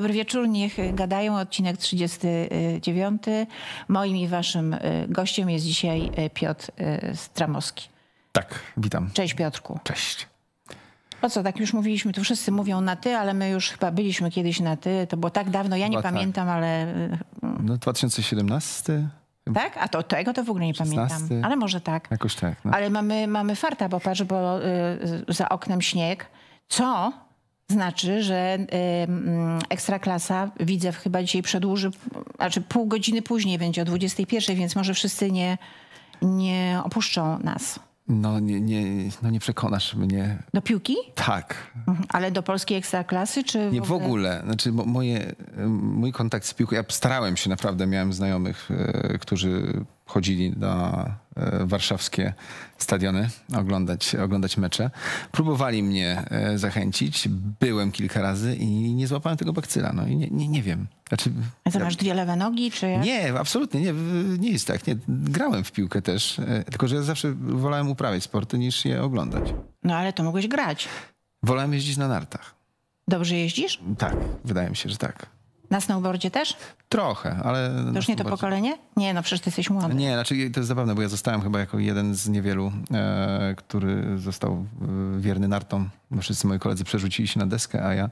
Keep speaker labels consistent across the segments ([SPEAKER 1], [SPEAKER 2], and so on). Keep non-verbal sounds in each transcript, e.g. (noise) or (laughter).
[SPEAKER 1] Dobry wieczór, niech gadają. Odcinek 39. Moim i waszym y, gościem jest dzisiaj y, Piotr y, Stramowski.
[SPEAKER 2] Tak, witam.
[SPEAKER 1] Cześć Piotrku.
[SPEAKER 2] Cześć.
[SPEAKER 1] Po co, tak już mówiliśmy, tu wszyscy mówią na ty, ale my już chyba byliśmy kiedyś na ty. To było tak dawno, ja nie
[SPEAKER 2] Chyba tak.
[SPEAKER 1] pamiętam, ale...
[SPEAKER 2] No 2017?
[SPEAKER 1] Tak? A to tego to w ogóle nie
[SPEAKER 2] 16.
[SPEAKER 1] pamiętam. Ale może tak.
[SPEAKER 2] Jakoś tak. No.
[SPEAKER 1] Ale mamy, mamy farta, bo patrz, bo y, za oknem śnieg. Co znaczy, że y, Ekstraklasa, widzę, chyba dzisiaj przedłuży, znaczy pół godziny później będzie o 21, więc może wszyscy nie, nie opuszczą nas.
[SPEAKER 2] No, nie, nie, no nie przekonasz mnie.
[SPEAKER 1] Do piłki?
[SPEAKER 2] Tak.
[SPEAKER 1] Mhm. Ale do polskiej Ekstraklasy, czy
[SPEAKER 2] Nie w ogóle. Znaczy mo- moje, mój kontakt z piłką, ja starałem się naprawdę, miałem znajomych, e, którzy chodzili na warszawskie stadiony oglądać, oglądać mecze. Próbowali mnie e, zachęcić, byłem kilka razy i nie złapałem tego bakcyla. No i nie, nie, nie wiem. Znaczy,
[SPEAKER 1] A co,
[SPEAKER 2] ja-
[SPEAKER 1] masz dwie lewe nogi, czy?
[SPEAKER 2] Nie, absolutnie nie. Nie jest tak. Nie. Grałem w piłkę też, e, tylko że ja zawsze wolałem uprawiać sporty niż je oglądać.
[SPEAKER 1] No ale to mogłeś grać.
[SPEAKER 2] Wolałem jeździć na nartach.
[SPEAKER 1] Dobrze jeździsz?
[SPEAKER 2] Tak, wydaje mi się, że tak.
[SPEAKER 1] Na snowboardzie też?
[SPEAKER 2] Trochę, ale...
[SPEAKER 1] To już nie to pokolenie? Nie, no przecież ty jesteś młody.
[SPEAKER 2] Nie, znaczy to jest zabawne, bo ja zostałem chyba jako jeden z niewielu, e, który został e, wierny nartom. Bo wszyscy moi koledzy przerzucili się na deskę, a ja...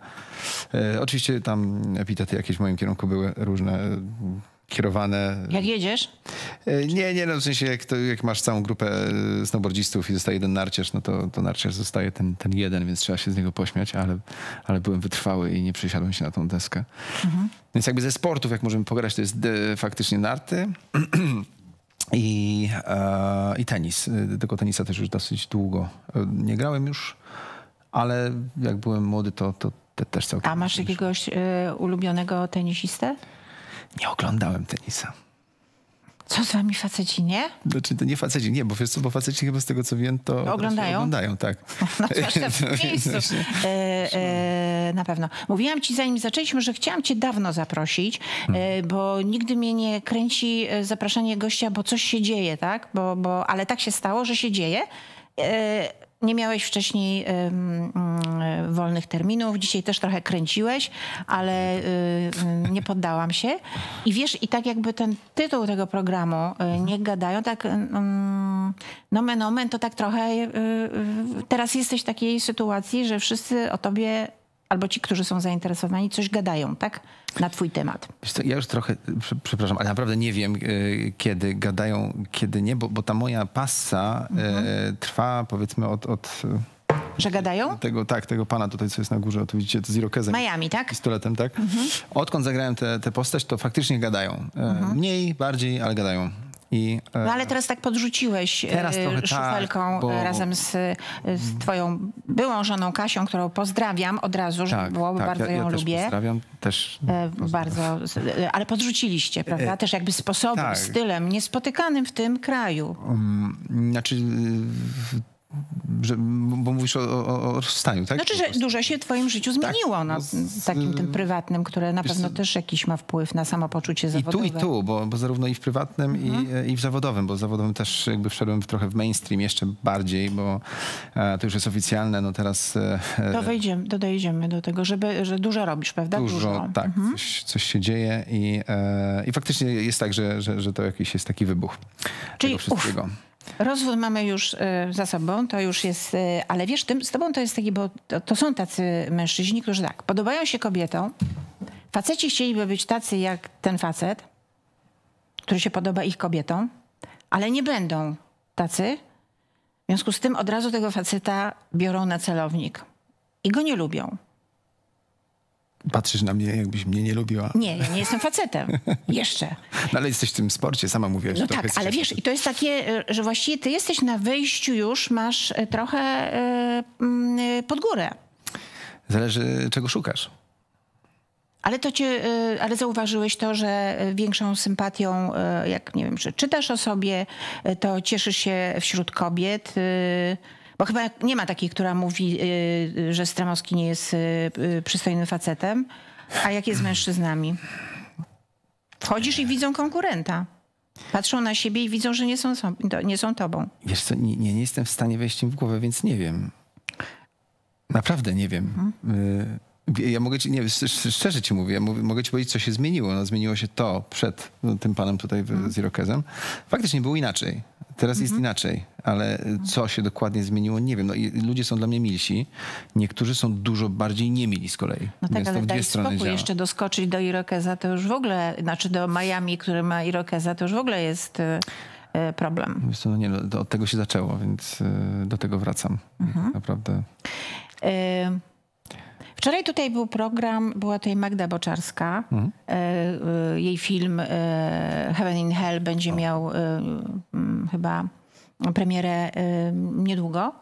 [SPEAKER 2] E, oczywiście tam epitety jakieś w moim kierunku były różne, e, kierowane...
[SPEAKER 1] Jak jedziesz?
[SPEAKER 2] E, Nie, nie, no w sensie jak, to, jak masz całą grupę e, snowboardzistów i zostaje jeden narciarz, no to, to narciarz zostaje ten, ten jeden, więc trzeba się z niego pośmiać, ale, ale byłem wytrwały i nie przesiadłem się na tą deskę. Więc jakby ze sportów, jak możemy pogadać, to jest e, faktycznie narty (clears throat) i, e, i tenis. E, Tylko tenisa też już dosyć długo nie grałem już, ale jak byłem młody, to, to te, też całkiem...
[SPEAKER 1] A masz jakiegoś y, ulubionego tenisistę?
[SPEAKER 2] Nie oglądałem tenisa.
[SPEAKER 1] Co z wami faceci, nie?
[SPEAKER 2] Znaczy to nie faceci, nie, bo wiesz co, bo faceci chyba z tego co wiem, to
[SPEAKER 1] oglądają?
[SPEAKER 2] oglądają, tak. (laughs)
[SPEAKER 1] No zwłaszcza w (laughs) miejscu. E, e, na pewno. Mówiłam ci, zanim zaczęliśmy, że chciałam cię dawno zaprosić, e, bo nigdy mnie nie kręci e, zapraszanie gościa, bo coś się dzieje, tak? Bo, bo, ale tak się stało, że się dzieje. E, nie miałeś wcześniej wolnych terminów, dzisiaj też trochę kręciłeś, ale y, nie poddałam się. I wiesz, i tak jakby ten tytuł tego programu, y, Niech gadają, tak mm, nomen omen, to tak trochę y, teraz jesteś w takiej sytuacji, że wszyscy o tobie albo ci, którzy są zainteresowani, coś gadają, tak? Na twój temat.
[SPEAKER 2] Co, ja już trochę, przepraszam, ale naprawdę nie wiem, kiedy gadają, kiedy nie, bo, bo ta moja passa mhm. trwa powiedzmy od, od
[SPEAKER 1] że gadają?
[SPEAKER 2] Tego, tak, tego pana tutaj, co jest na górze, tu widzicie, to z Irokezem.
[SPEAKER 1] Miami, tak?
[SPEAKER 2] Pistoletem, tak? Mhm. Odkąd zagrałem tę postać, to faktycznie gadają. Mhm. Mniej, bardziej, ale gadają.
[SPEAKER 1] I, e, no ale teraz tak podrzuciłeś e, teraz tak, szufelką tak, bo... razem z, z twoją byłą żoną Kasią, którą pozdrawiam od razu, żeby tak, było, tak, bardzo ja, ja ją lubię.
[SPEAKER 2] Pozdrawiam, też. E,
[SPEAKER 1] bardzo, ale podrzuciliście, prawda? Też jakby sposobem, tak. stylem niespotykanym w tym kraju. Um,
[SPEAKER 2] znaczy że, bo mówisz o, o, o rozstaniu, tak?
[SPEAKER 1] Znaczy, że dużo się w twoim życiu tak, zmieniło, tak, no, z, takim tym prywatnym, które na pewno też jakiś ma wpływ na samopoczucie zawodowe.
[SPEAKER 2] I tu, i tu, bo, bo zarówno i w prywatnym, mhm. i, i w zawodowym, bo w zawodowym też jakby wszedłem trochę w mainstream jeszcze bardziej, bo e, to już jest oficjalne, no teraz...
[SPEAKER 1] E, to wejdziemy, dodejdziemy do tego, żeby, że dużo robisz, prawda?
[SPEAKER 2] Dużo, dużo. tak, mhm. coś, coś, się dzieje i, e, i faktycznie jest tak, że, że, że to jakiś jest taki wybuch Czyli, tego wszystkiego. Uf.
[SPEAKER 1] Rozwód mamy już e, za sobą, to już jest, e, ale wiesz, tym, z tobą to jest taki, bo to, to są tacy mężczyźni, którzy tak, podobają się kobietom, faceci chcieliby być tacy jak ten facet, który się podoba ich kobietom, ale nie będą tacy. W związku z tym od razu tego faceta biorą na celownik i go nie lubią.
[SPEAKER 2] Patrzysz na mnie, jakbyś mnie nie lubiła.
[SPEAKER 1] Nie, ja nie jestem facetem. Jeszcze. (laughs)
[SPEAKER 2] No ale jesteś w tym sporcie, sama mówiłaś.
[SPEAKER 1] No tak, ale wiesz, i to jest takie, że właściwie ty jesteś na wyjściu już, masz e, trochę yy, pod górę.
[SPEAKER 2] Zależy, czego szukasz.
[SPEAKER 1] Ale to cię, ale zauważyłeś to, że większą sympatią, jak nie wiem, czy czytasz o sobie, to cieszysz się wśród kobiet. Bo chyba nie ma takiej, która mówi, y, że Stramowski nie jest y, y, przystojnym facetem. A jak jest z mężczyznami? Wchodzisz i widzą konkurenta. Patrzą na siebie i widzą, że nie są, nie są tobą.
[SPEAKER 2] Wiesz co, nie, nie, jestem w stanie wejść im w głowę, więc nie wiem. Naprawdę nie wiem. Mhm. Ja mogę ci, nie szczerze ci mówię, ja mogę ci powiedzieć, co się zmieniło. No, zmieniło się to przed no, tym panem tutaj mhm. z Irokezem. Faktycznie było inaczej. Teraz mhm. jest inaczej, ale co się dokładnie zmieniło, nie wiem. No, ludzie są dla mnie milsi, niektórzy są dużo bardziej niemili z kolei.
[SPEAKER 1] No tak, ale daj spokój działa. jeszcze doskoczyć do Irokeza, to już w ogóle, znaczy do Miami, który ma Irokeza, to już w ogóle jest y, y, problem.
[SPEAKER 2] Wiesz no nie, no, od tego się zaczęło, więc y, do tego wracam. Mhm. Naprawdę. Y
[SPEAKER 1] Wczoraj tutaj był program, była tutaj Magda Boczarska. Mhm. E, e, jej film e, Heaven in Hell będzie miał chyba premierę niedługo.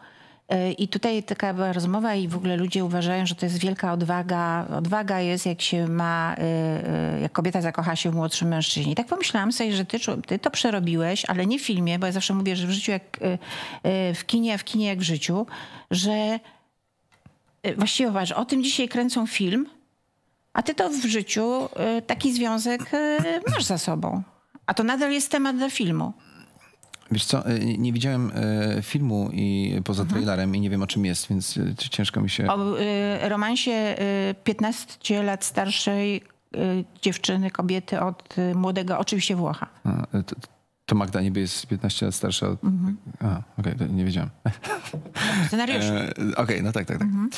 [SPEAKER 1] I tutaj taka była rozmowa i w ogóle ludzie uważają, że to jest wielka odwaga. Odwaga jest, jak się ma, jak kobieta zakocha się w młodszym mężczyźnie. I tak pomyślałam sobie, że ty, ty to przerobiłeś, ale nie w filmie, bo ja zawsze mówię, że w życiu jak w kinie, a w kinie jak w życiu, że właściwie uważasz, o tym dzisiaj kręcą film, a ty to w życiu y, taki związek y, masz za sobą. A to nadal jest temat dla filmu.
[SPEAKER 2] Wiesz co, nie widziałem filmu i poza mhm. trailerem i nie wiem o czym jest, więc ciężko mi się...
[SPEAKER 1] O romansie 15 lat starszej dziewczyny, kobiety od młodego, oczywiście Włocha. A,
[SPEAKER 2] to, to Magda niby jest 15 lat starsza. Od... Mhm. okej, okay, nie wiedziałem.
[SPEAKER 1] Scenariusz. E,
[SPEAKER 2] okej, okay, no tak, tak, tak. Mhm.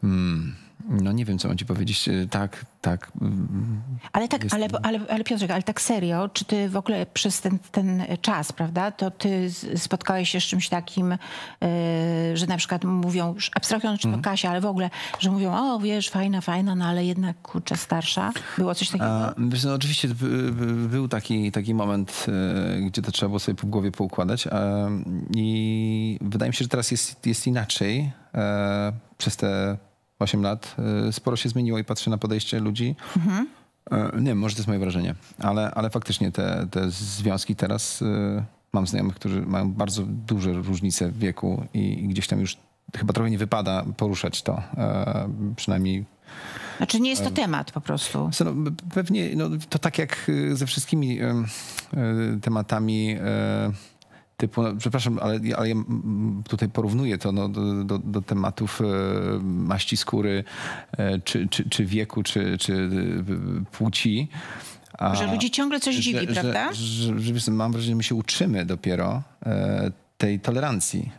[SPEAKER 2] Hmm. No nie wiem, co mam ci powiedzieć. E, tak, tak.
[SPEAKER 1] Mm, ale tak, ale, ale, ale Piotrek, ale tak serio, czy ty w ogóle przez ten, ten czas, prawda, to ty spotkałeś się z czymś takim, yy, że na przykład mówią, abstrahując mm. to Kasia, ale w ogóle, że mówią, o wiesz, fajna, fajna, no ale jednak kurczę starsza. Było coś takiego? A,
[SPEAKER 2] no oczywiście był taki, taki moment, yy, gdzie to trzeba było sobie po głowie poukładać yy, i wydaje mi się, że teraz jest, jest inaczej przez te 8 lat y, sporo się zmieniło i patrzę na podejście ludzi. Mhm. Nie wiem, może to jest moje wrażenie, ale, ale faktycznie te, te związki teraz y, mam znajomych, którzy mają bardzo duże różnice w wieku i, i gdzieś tam już chyba trochę nie wypada poruszać to. E, przynajmniej
[SPEAKER 1] znaczy nie jest to temat po prostu.
[SPEAKER 2] No, pewnie no, to tak jak ze wszystkimi e, tematami e, typu, no, przepraszam, ale, ale ja tutaj porównuję to no, do, do, do, tematów e, maści skóry, e, czy, czy, czy wieku, czy, czy e, płci.
[SPEAKER 1] A, że ludzi ciągle coś dziwi,
[SPEAKER 2] że,
[SPEAKER 1] prawda?
[SPEAKER 2] Że, że, że, mam wrażenie, że my się uczymy dopiero tej tolerancji,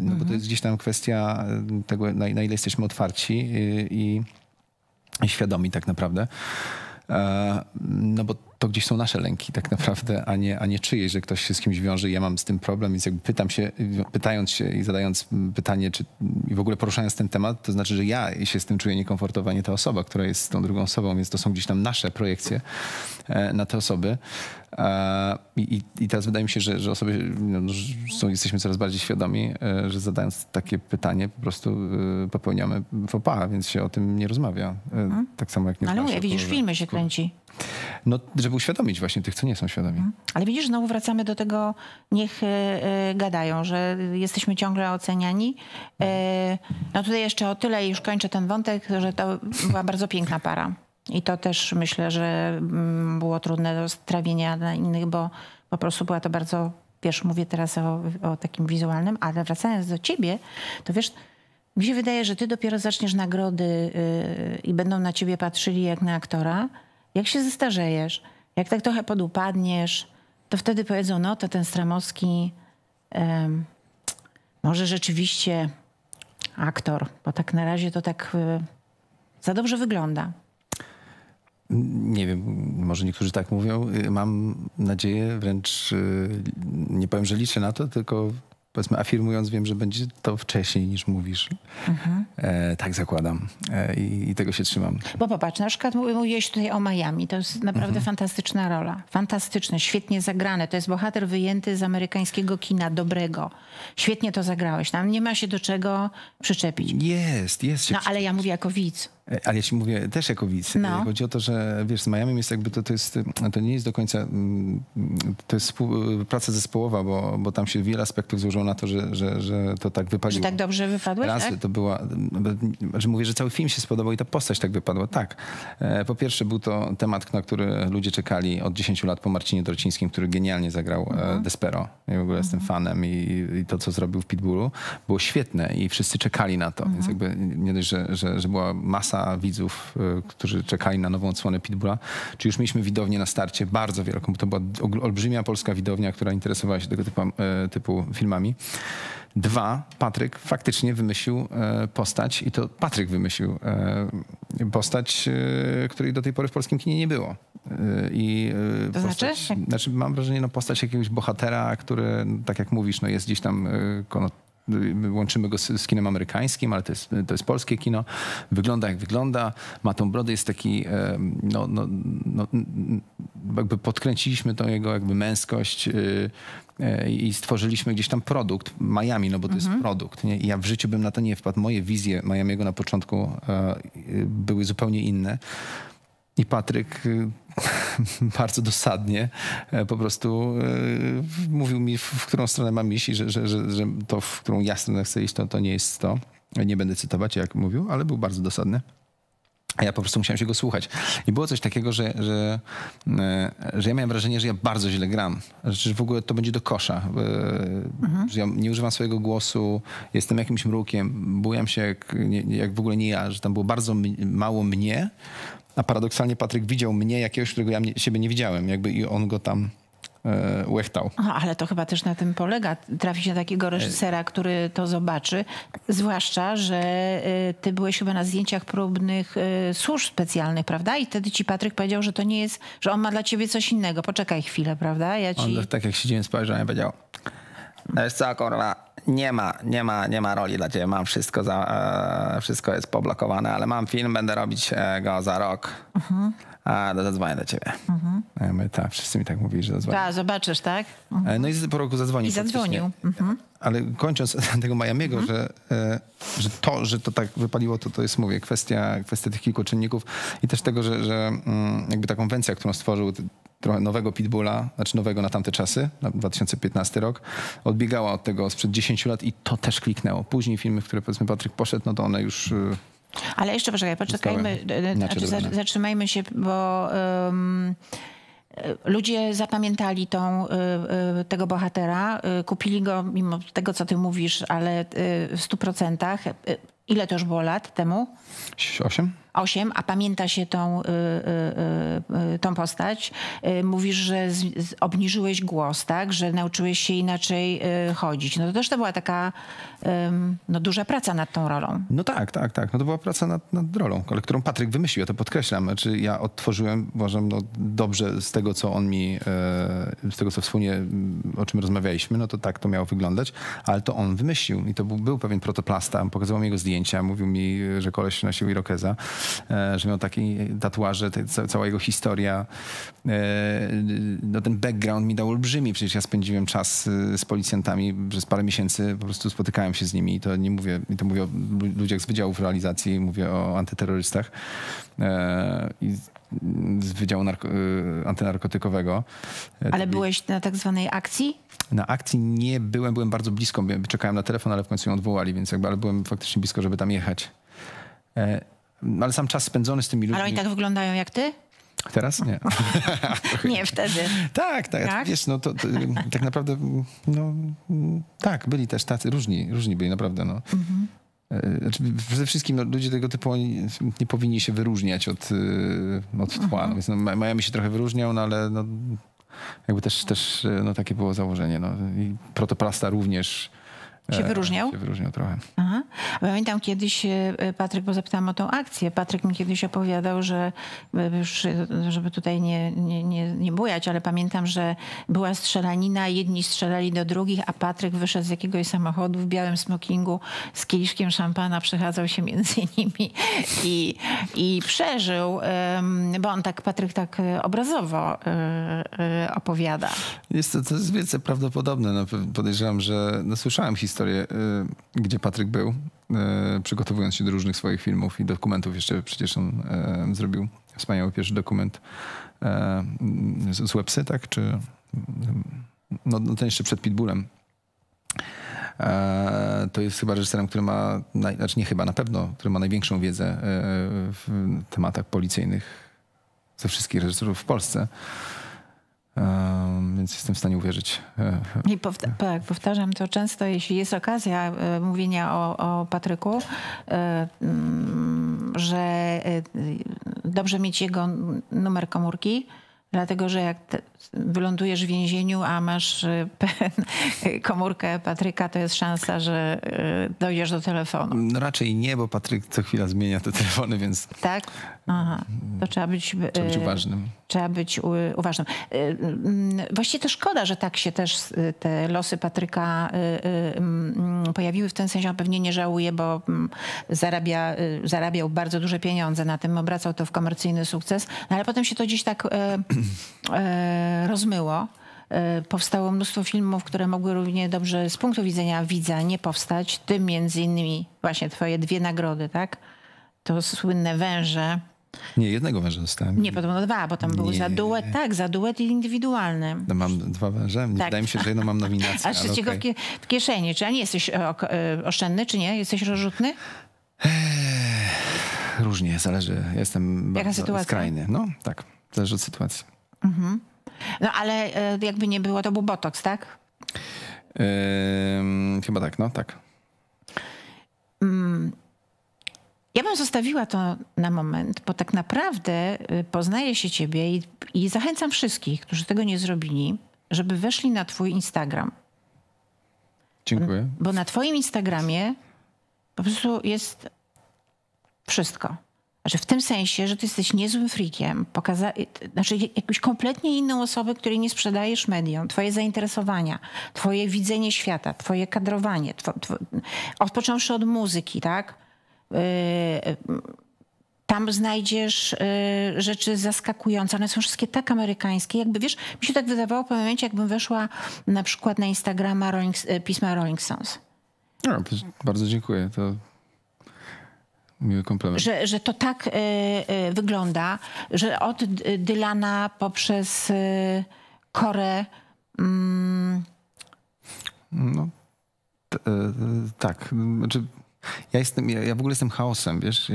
[SPEAKER 2] no bo to jest gdzieś tam kwestia tego, na, na ile jesteśmy otwarci i, i, świadomi tak naprawdę. No bo to gdzieś są nasze lęki tak naprawdę, a nie, a nie czyjeś, że ktoś się z kimś wiąże i ja mam z tym problem, więc jakby pytam się, pytając się i zadając pytanie, czy i w ogóle poruszając ten temat, to znaczy, że ja się z tym czuję niekomfortowo, a nie ta osoba, która jest z tą drugą osobą, więc to są gdzieś tam nasze projekcje e, na te osoby. E, I, i teraz wydaje mi się, że, że osoby, no, są, jesteśmy coraz bardziej świadomi, e, że zadając takie pytanie, po prostu popełniamy faux więc się o tym nie rozmawia. E, Tak samo jak nie
[SPEAKER 1] Ale mówię, widzisz, filmy się kręci.
[SPEAKER 2] No, żeby uświadomić właśnie tych, co nie są świadomi.
[SPEAKER 1] Ale widzisz, znowu wracamy do tego, niech e, e, gadają, że jesteśmy ciągle oceniani. E, no tutaj jeszcze o tyle, już kończę ten wątek, że to była bardzo piękna para. I to też myślę, że mm, było trudne do strawienia dla innych, bo po prostu była to bardzo, wiesz, mówię teraz o, o takim wizualnym, ale wracając do ciebie, to wiesz, mi się wydaje, że ty dopiero zaczniesz nagrody yy, i będą na ciebie patrzyli jak na aktora, jak się zestarzejesz, jak tak trochę podupadniesz, to wtedy powiedzą, no to ten Stramowski em, może rzeczywiście aktor, bo tak na razie to tak y, za dobrze wygląda.
[SPEAKER 2] Nie wiem, może niektórzy tak mówią. Y, Mam nadzieję, wręcz y, nie powiem, że liczę na to, tylko powiedzmy afirmując, wiem, że będzie to wcześniej niż mówisz. E, tak zakładam e, i, i tego się trzymam.
[SPEAKER 1] Bo popatrz, na przykład mów- mówiłeś tutaj o Miami. To jest naprawdę
[SPEAKER 2] Mhm.
[SPEAKER 1] fantastyczna rola. Fantastyczne, świetnie zagrane. To jest bohater wyjęty z amerykańskiego kina dobrego. Świetnie to zagrałeś. Tam nie ma się do czego przyczepić.
[SPEAKER 2] Jest, jest.
[SPEAKER 1] No ale ja mówię jako widz.
[SPEAKER 2] E, Ale ja ci mówię też jako widz.
[SPEAKER 1] No.
[SPEAKER 2] E, Chodzi o to, że wiesz, z Miami jest jakby to, to jest, to nie jest do końca, mm, to jest praca zespołowa, bo, bo tam się wiele aspektów złożyło na to, że, że, że to tak wypaliło.
[SPEAKER 1] Że tak dobrze wypadłeś,
[SPEAKER 2] Raz
[SPEAKER 1] tak?
[SPEAKER 2] to była, że mówię, że cały film się spodobał i ta postać tak wypadła. Tak. E, Po pierwsze był to temat, na który ludzie czekali od 10 lat po Marcinie Dorcińskim, który genialnie zagrał
[SPEAKER 1] Mhm.
[SPEAKER 2] e, Despero. Ja w ogóle jestem fanem i, i to, co zrobił w Pitbullu, było świetne i wszyscy czekali na to. Więc
[SPEAKER 1] Mhm.
[SPEAKER 2] jakby nie dość, że, że, że była masa widzów, e, którzy czekali na nową odsłonę Pitbulla, czy już mieliśmy widownię na starcie, bardzo wielką, bo to była olbrzymia polska widownia, która interesowała się tego typu, e, typu filmami. Dwa, Patryk faktycznie wymyślił e, postać i to Patryk wymyślił e, postać, której do tej pory w polskim kinie nie było. I
[SPEAKER 1] To znaczy?
[SPEAKER 2] postać, znaczy? mam wrażenie, no postać jakiegoś bohatera, który, tak jak mówisz, no jest gdzieś tam łączymy go z, z kinem amerykańskim, ale to jest, to jest polskie kino. Wygląda jak wygląda. Ma tą brodę, jest taki, e, no, no, no, jakby podkręciliśmy tą jego jakby męskość y, e, i stworzyliśmy gdzieś tam produkt Miami, no bo to jest produkt. Nie? I ja w życiu bym na to nie wpadł. Moje wizje Miamiego na początku e, były zupełnie inne. I Patryk y, (laughs) bardzo dosadnie e, po prostu y, mówił mi, w którą stronę mam iść i że, że, że, że to, w którą ja stronę chcę iść, to, to nie jest to. Nie będę cytować, jak mówił, ale był bardzo dosadny. A ja po prostu musiałem się go słuchać. I było coś takiego, że, że, e, że ja miałem wrażenie, że ja bardzo źle gram. Że w ogóle to będzie do kosza. E, Że ja nie używam swojego głosu, jestem jakimś mrukiem, bujam się jak, jak w ogóle nie ja, że tam było bardzo mało mnie, a paradoksalnie Patryk widział mnie jakiegoś, którego ja siebie nie widziałem. Jakby i on go tam e, łechtał.
[SPEAKER 1] Aha, ale to chyba też na tym polega. Trafi się takiego reżysera, który to zobaczy. Zwłaszcza, że y, ty byłeś chyba na zdjęciach próbnych służb specjalnych, prawda? I wtedy ci Patryk powiedział, że to nie jest, że on ma dla ciebie coś innego. Poczekaj chwilę, prawda? Ja ci...
[SPEAKER 2] On tak jak siedziałem spojrzałem, powiedział,
[SPEAKER 3] Wiesz co, kurwa, nie ma, nie ma, nie ma roli dla ciebie, mam wszystko, za, e, wszystko jest poblokowane, ale mam film, będę robić e, go za rok. A, to zadzwonię do ciebie.
[SPEAKER 2] a ja mówię, tak, wszyscy mi tak mówili, że zadzwonię.
[SPEAKER 1] Tak, zobaczysz, tak?
[SPEAKER 2] E, No i po roku zadzwonił.
[SPEAKER 1] I zadzwonił.
[SPEAKER 2] faktycznie. Ale kończąc (laughs) tego Miamiego, że, e, że to, że to tak wypaliło, to, to jest, mówię, kwestia, kwestia tych kilku czynników i też tego, że, że mm, jakby taką wencję, którą stworzył trochę nowego Pitbulla, znaczy nowego na tamte czasy, na 2015 rok, odbiegała od tego sprzed 10 lat i to też kliknęło. Później filmy, w które powiedzmy Patryk poszedł, no to one już... e,
[SPEAKER 1] Ale jeszcze poczekaj, poczekajmy, e,
[SPEAKER 2] inaczej
[SPEAKER 1] znaczy, zatrzymajmy się, bo um, ludzie zapamiętali tą, tego bohatera, kupili go mimo tego, co ty mówisz, ale w stu procentach. Ile to już było lat temu?
[SPEAKER 2] 8?
[SPEAKER 1] 8, a pamięta się tą, y, y, y, tą postać. Y, Mówisz, że z, z, obniżyłeś głos, tak? Że nauczyłeś się inaczej y, chodzić. No to też to była taka no, duża praca nad tą rolą.
[SPEAKER 2] No tak, tak, tak. No to była praca nad, nad rolą, ale którą Patryk wymyślił, ja to podkreślam. Znaczy ja odtworzyłem, uważam, no, dobrze z tego, co on mi, e, z tego, co wspólnie, m, o czym rozmawialiśmy, no to tak to miało wyglądać, ale to on wymyślił i to był, był pewien protoplasta, pokazywał mi jego zdjęcia, mówił mi, że koleś nosił irokeza, e, że miał taki tatuaże, cała jego historia, e, no ten background mi dał olbrzymi, przecież ja spędziłem czas y, z policjantami przez parę miesięcy, po prostu spotykałem się z nimi i to nie mówię, to mówię o lu- ludziach z wydziałów realizacji, mówię o antyterrorystach e, i z Wydziału narko- y, Antynarkotykowego. E,
[SPEAKER 1] Ale byłeś na tak zwanej akcji?
[SPEAKER 2] na akcji nie byłem, byłem bardzo blisko. Czekałem na telefon, ale w końcu ją odwołali, więc jakby, ale byłem faktycznie blisko, żeby tam jechać. E, no ale sam czas spędzony z tymi ludźmi.
[SPEAKER 1] Ale oni tak wyglądają jak ty?
[SPEAKER 2] Teraz? Nie. (laughs)
[SPEAKER 1] Nie, wtedy.
[SPEAKER 2] tak, tak,
[SPEAKER 1] Tak?
[SPEAKER 2] Wiesz, no to, to tak naprawdę, no tak, byli też tacy, różni, różni byli naprawdę, no. E, Znaczy, przede wszystkim no, ludzie tego typu nie powinni się wyróżniać od, y, od tła. No, więc no, Miami się trochę wyróżniał, no ale no, jakby też, też no, takie było założenie. No. I protoplasta również
[SPEAKER 1] Się
[SPEAKER 2] e,
[SPEAKER 1] wyróżniał?
[SPEAKER 2] Się wyróżniał trochę.
[SPEAKER 1] Aha. Pamiętam kiedyś, e, Patryk, bo zapytałam o tą akcję. Patryk mi kiedyś opowiadał, że e, już, żeby tutaj nie, nie, nie, nie bujać, ale pamiętam, że była strzelanina, jedni strzelali do drugich, a Patryk wyszedł z jakiegoś samochodu w białym smokingu z kieliszkiem szampana, przechadzał się między (laughs) nimi i, i przeżył, bo on tak, Patryk tak obrazowo opowiada.
[SPEAKER 2] Jest to, to jest wielce prawdopodobne. No, podejrzewam, że no, słyszałem historię, y, gdzie Patryk był, y, przygotowując się do różnych swoich filmów i dokumentów. Jeszcze przecież on y, zrobił wspaniały pierwszy dokument z, Websy, tak? Czy, no, no ten jeszcze przed Pitbullem. E, To jest chyba reżyserem, który ma, znaczy nie chyba, na pewno, który ma największą wiedzę w tematach policyjnych ze wszystkich reżyserów w Polsce. Więc jestem w stanie uwierzyć. e,
[SPEAKER 1] I powta- tak, powtarzam to często, jeśli jest okazja e, mówienia o, o Patryku, e, mm, że dobrze mieć jego numer komórki, dlatego że jak wylądujesz w więzieniu, a masz e, (laughs) komórkę Patryka, to jest szansa, że e, dojdziesz do telefonu.
[SPEAKER 2] No raczej nie, bo Patryk co chwila zmienia te (laughs) telefony, więc
[SPEAKER 1] Tak? Aha. To trzeba być,
[SPEAKER 2] trzeba być uważnym.
[SPEAKER 1] Trzeba być uważnym. Y, mm, Właściwie to szkoda, że tak się też y, te losy Patryka y, y, mm, pojawiły. W ten sensie on pewnie nie żałuje, bo mm, zarabia, y, zarabiał bardzo duże pieniądze na tym, obracał to w komercyjny sukces. No ale potem się to gdzieś tak (clears throat) rozmyło. E, Powstało mnóstwo filmów, które mogły równie dobrze z punktu widzenia widza nie powstać. Tym między innymi właśnie twoje dwie nagrody, tak? To słynne węże.
[SPEAKER 2] Nie, jednego węża dostałem.
[SPEAKER 1] Nie, podobno dwa, bo tam były za duet, tak, za duet i indywidualny.
[SPEAKER 2] No, Mam dwa węże.
[SPEAKER 1] Tak.
[SPEAKER 2] Wydaje mi się, że jedną mam nominację. (laughs)
[SPEAKER 1] A trzeciego
[SPEAKER 2] okej.
[SPEAKER 1] w, kie- w kieszeni. Czy a nie jesteś e, e, oszczędny, czy nie? Jesteś rozrzutny?
[SPEAKER 2] Różnie, zależy. Jestem
[SPEAKER 1] Jaka
[SPEAKER 2] bardzo
[SPEAKER 1] sytuacja?
[SPEAKER 2] skrajny. No tak, zależy od sytuacji.
[SPEAKER 1] No ale e, jakby nie było, to był botoks, tak?
[SPEAKER 2] Ym, chyba tak, no tak.
[SPEAKER 1] Ja bym zostawiła to na moment, bo tak naprawdę y, poznaje się ciebie i, i zachęcam wszystkich, którzy tego nie zrobili, żeby weszli na twój Instagram.
[SPEAKER 2] Dziękuję.
[SPEAKER 1] Bo na twoim Instagramie po prostu jest wszystko. Znaczy w tym sensie, że ty jesteś niezłym freakiem, pokaza- znaczy jakąś kompletnie inną osobę, której nie sprzedajesz mediom, twoje zainteresowania, twoje widzenie świata, twoje kadrowanie, two, two, odpocząwszy od muzyki, tak? Yy, tam znajdziesz y, rzeczy zaskakujące. One są wszystkie tak amerykańskie. Jakby wiesz, mi się tak wydawało po momencie, jakbym weszła na przykład na Instagrama Rolling, y, pisma Rolling Stones.
[SPEAKER 2] No, bardzo dziękuję. To miły komplement.
[SPEAKER 1] Że, że to tak y, y, wygląda, że od Dylana poprzez y, Korę
[SPEAKER 2] No, t, e, tak. Znaczy, ja, jestem, ja, ja w ogóle jestem chaosem, wiesz.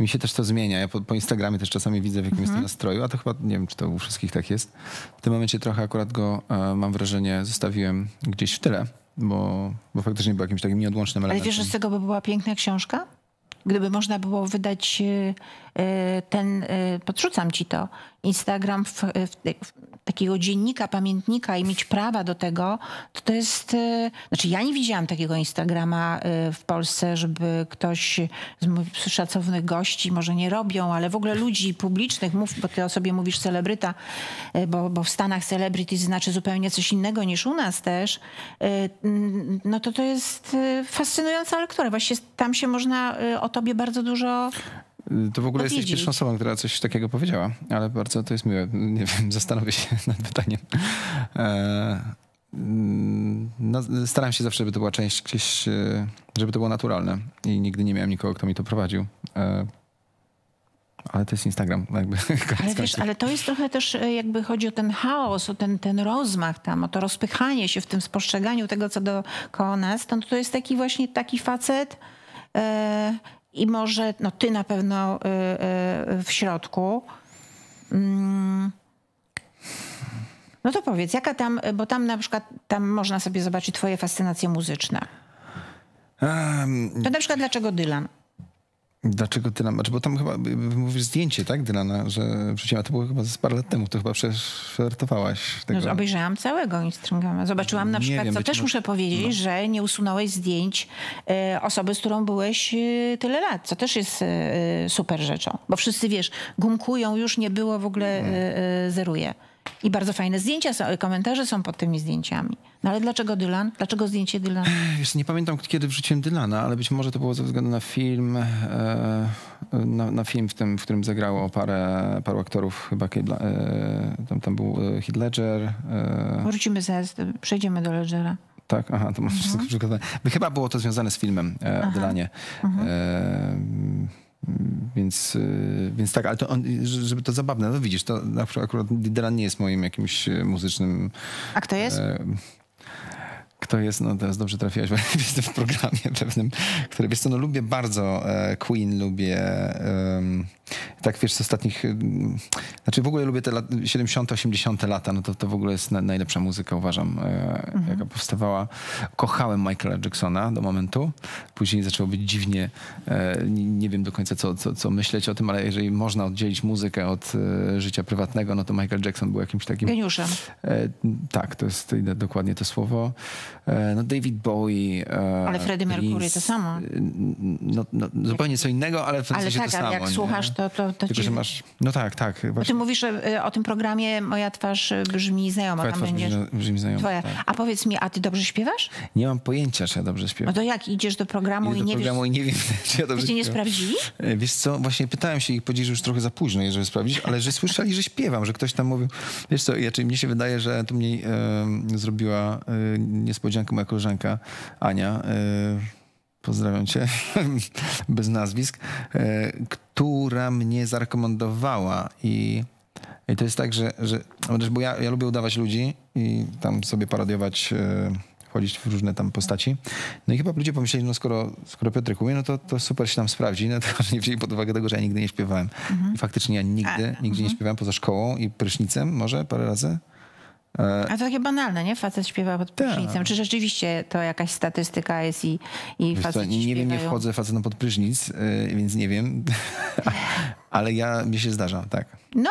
[SPEAKER 2] Mi się też to zmienia. Ja po, po Instagramie też czasami widzę, w jakim jestem nastroju, a to chyba, nie wiem, czy to u wszystkich tak jest. W tym momencie trochę akurat go, mam wrażenie, zostawiłem gdzieś w tyle, bo, bo faktycznie był jakimś takim nieodłącznym
[SPEAKER 1] Ale
[SPEAKER 2] elementem.
[SPEAKER 1] wiesz, że z tego by była piękna książka? Gdyby można było wydać e, e, ten, e, podrzucam ci to, Instagram w, w, w takiego dziennika, pamiętnika i mieć prawa do tego, to to jest... Znaczy ja nie widziałam takiego Instagrama w Polsce, żeby ktoś z szacownych gości, może nie robią, ale w ogóle ludzi publicznych, mów, bo ty o sobie mówisz celebryta, bo, bo w Stanach celebrity znaczy zupełnie coś innego niż u nas też, no to to jest fascynująca lektura. Właściwie tam się można o tobie bardzo dużo
[SPEAKER 2] to w ogóle jesteś pierwszą osobą, która coś takiego powiedziała, ale bardzo to jest miłe. Nie wiem, (laughs) zastanowię się nad pytaniem. E, no, starałem się zawsze, żeby to była część gdzieś, e, żeby to było naturalne i nigdy nie miałem nikogo, kto mi to prowadził. E, ale to jest Instagram. Jakby, (laughs)
[SPEAKER 1] ale wiesz, ale to jest trochę też jakby chodzi o ten chaos, o ten, ten rozmach tam, o to rozpychanie się w tym spostrzeganiu tego, co dookoła nas. To, to jest taki właśnie taki facet, i może, no ty na pewno y, y, w środku. Mm. No to powiedz, jaka tam, bo tam na przykład tam można sobie zobaczyć twoje fascynacje muzyczne. Um, to na przykład dlaczego Dylan?
[SPEAKER 2] Dlaczego Dylan? Znaczy, bo tam chyba mówisz zdjęcie, tak, Dylana, że przecież to było chyba z parę lat temu, to chyba przefertowałaś tego.
[SPEAKER 1] No, obejrzałam całego Instagrama. Zobaczyłam na przykład, wiem, co też może... muszę powiedzieć, no. że nie usunąłeś zdjęć e, osoby, z którą byłeś e, tyle lat, co też jest e, super rzeczą. Bo wszyscy, wiesz, gumkują, już nie było, w ogóle e, zeruje. I bardzo fajne zdjęcia są, komentarze są pod tymi zdjęciami. No ale dlaczego Dylan? Dlaczego zdjęcie Dylana?
[SPEAKER 2] Wiesz, nie pamiętam, kiedy wrzuciłem Dylana, ale być może to było ze względu na film, e, na, na film, w, tym, w którym zagrało parę, paru aktorów, chyba e, tam, tam był e, Heath Ledger.
[SPEAKER 1] Wrócimy zaraz, przejdziemy do Ledgera.
[SPEAKER 2] Tak, aha, to masz mhm. wszystko przygotowane. Chyba było to związane z filmem e, Dylanie. Mhm. E, więc, y, więc tak, ale to on, żeby to zabawne, no widzisz, to akurat Dylan nie jest moim jakimś y, muzycznym...
[SPEAKER 1] A kto jest? E,
[SPEAKER 2] kto jest, no teraz dobrze trafiłaś, bo (laughs) jestem w programie pewnym, który, wiesz co, no lubię bardzo e, Queen, lubię um, tak wiesz, z ostatnich, znaczy w ogóle lubię te lat, 70 80 lata, no to, to w ogóle jest na, najlepsza muzyka, uważam, e, mhm. jaka powstawała. Kochałem Michaela Jacksona do momentu, później zaczęło być dziwnie, e, nie, wiem do końca co, co, co myśleć o tym, ale jeżeli można oddzielić muzykę od e, życia prywatnego, no to Michael Jackson był jakimś takim...
[SPEAKER 1] Geniuszem.
[SPEAKER 2] Tak, to jest dokładnie to słowo. E, no David Bowie.
[SPEAKER 1] E, ale Freddie Mercury to samo.
[SPEAKER 2] No, no, zupełnie co innego, ale w
[SPEAKER 1] ale
[SPEAKER 2] sensie
[SPEAKER 1] tak,
[SPEAKER 2] to samo.
[SPEAKER 1] jak nie? słuchasz, to, to, to
[SPEAKER 2] Tylko,
[SPEAKER 1] ci...
[SPEAKER 2] że masz... No tak, tak.
[SPEAKER 1] Właśnie. Ty mówisz o tym programie Moja twarz brzmi znajoma.
[SPEAKER 2] Twoja twarz będziesz... brzmi znajoma. Twoja.
[SPEAKER 1] Tak. A powiedz mi, a ty dobrze śpiewasz?
[SPEAKER 2] Nie mam pojęcia, czy ja dobrze śpiewam.
[SPEAKER 1] No to jak, idziesz do programu
[SPEAKER 2] Idę
[SPEAKER 1] i nie
[SPEAKER 2] do programu
[SPEAKER 1] wiesz...
[SPEAKER 2] i nie wiem, (laughs) czy ja dobrze
[SPEAKER 1] Cię nie sprawdzili?
[SPEAKER 2] E, wiesz co, właśnie pytałem się ich, powiedzieli, że już trochę za późno jest, żeby sprawdzić, ale że słyszeli, że śpiewam, że ktoś tam mówił... Wiesz co, ja, czyli mnie się wydaje, że to mnie e, zrobiła e, niespodziankę moja koleżanka Ania, e, pozdrawiam cię, (laughs) bez nazwisk, e, która mnie zarekomendowała i, i to jest tak, że, że bo ja, ja lubię udawać ludzi i tam sobie parodiować, e, wchodzić w różne tam postaci. No i chyba ludzie pomyśleli, no skoro, skoro Piotrek umie, no to, to super się tam sprawdzi, no tylko, (laughs) że nie wzięli pod uwagę tego, że ja nigdy nie śpiewałem. Mhm. I faktycznie ja nigdy, nigdzie mhm. nie śpiewałem poza szkołą i prysznicem może parę razy.
[SPEAKER 1] E, A to takie banalne, nie? Facet śpiewa pod prysznicem. Ta. Czy rzeczywiście to jakaś statystyka jest i, i Wiesz facet
[SPEAKER 2] Nie śpiewają? wiem, nie wchodzę facetom pod prysznic, yy, więc nie wiem. (laughs) Ale ja, mi się zdarza, tak.
[SPEAKER 1] No,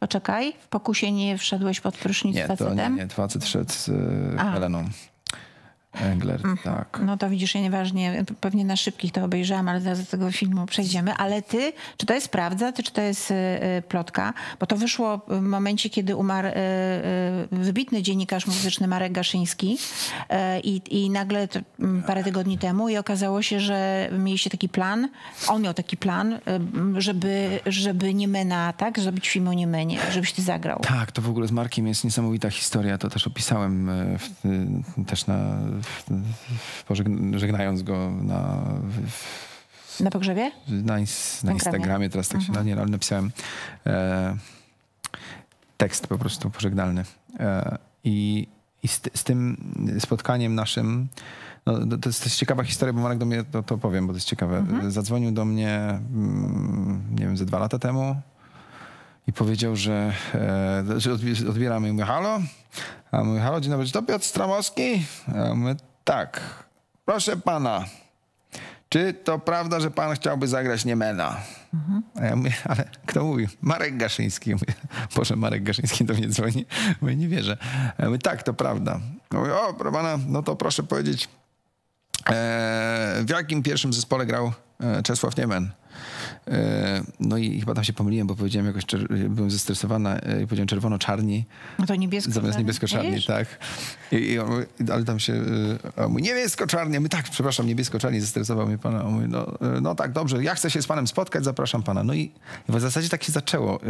[SPEAKER 1] poczekaj. W pokusie nie wszedłeś pod prysznic
[SPEAKER 2] nie,
[SPEAKER 1] facetem?
[SPEAKER 2] To nie, nie, facet wszedł z yy, Heleną. Engler, mm. tak.
[SPEAKER 1] No to widzisz, ja nieważnie, pewnie na szybkich to obejrzałam, ale zaraz do tego filmu przejdziemy. Ale ty, czy to jest prawda, czy to jest y, y, plotka? Bo to wyszło w momencie, kiedy umarł y, wybitny dziennikarz muzyczny Marek Gaszyński i, i nagle mm, parę tygodni temu i okazało się, że mieliście taki plan, on miał taki plan, żeby, żeby Niemena, tak? Zrobić film o Niemenie, żebyś ty zagrał.
[SPEAKER 2] Tak, to w ogóle z Markiem jest niesamowita historia, to też opisałem w, też na pożegnając go na...
[SPEAKER 1] W, na pogrzebie?
[SPEAKER 2] Na, na Instagramie, teraz tak się mhm. na nie, ale napisałem e, tekst po prostu pożegnalny. E, I i z, z, tym spotkaniem naszym, no, to, jest, to jest ciekawa historia, bo Marek do mnie, to, to powiem, bo to jest ciekawe, mhm. zadzwonił do mnie, mm, nie wiem, ze dwa lata temu i powiedział, że, e, że odbieramy i mówię, halo? A mówię, halo, dzień dobry, czy to Piotr Stramowski? A mówię, tak, proszę pana, czy to prawda, że pan chciałby zagrać Niemena? A ja mówię, ale kto mówi? Marek Gaszyński. Mówię, Boże, Marek Gaszyński do mnie dzwoni. Mówię, nie wierzę. Ja mówię, tak, to prawda. Mówię, o, proszę pana, no to proszę powiedzieć, e, w jakim pierwszym zespole grał e, Czesław Niemen? E, no i chyba tam się pomyliłem, bo powiedziałem jakoś, byłem zestresowana i powiedziałem czerwono-czarni.
[SPEAKER 1] No to niebiesko.
[SPEAKER 2] Zamiast niebiesko-czarni, tak. I, i on, ale tam się, on mówi, niebiesko-czarni. My tak, przepraszam, niebiesko-czarni, zestresował mnie pana. On mówi, no, no tak, dobrze, ja chcę się z panem spotkać, zapraszam pana. No i, w zasadzie tak się zaczęło.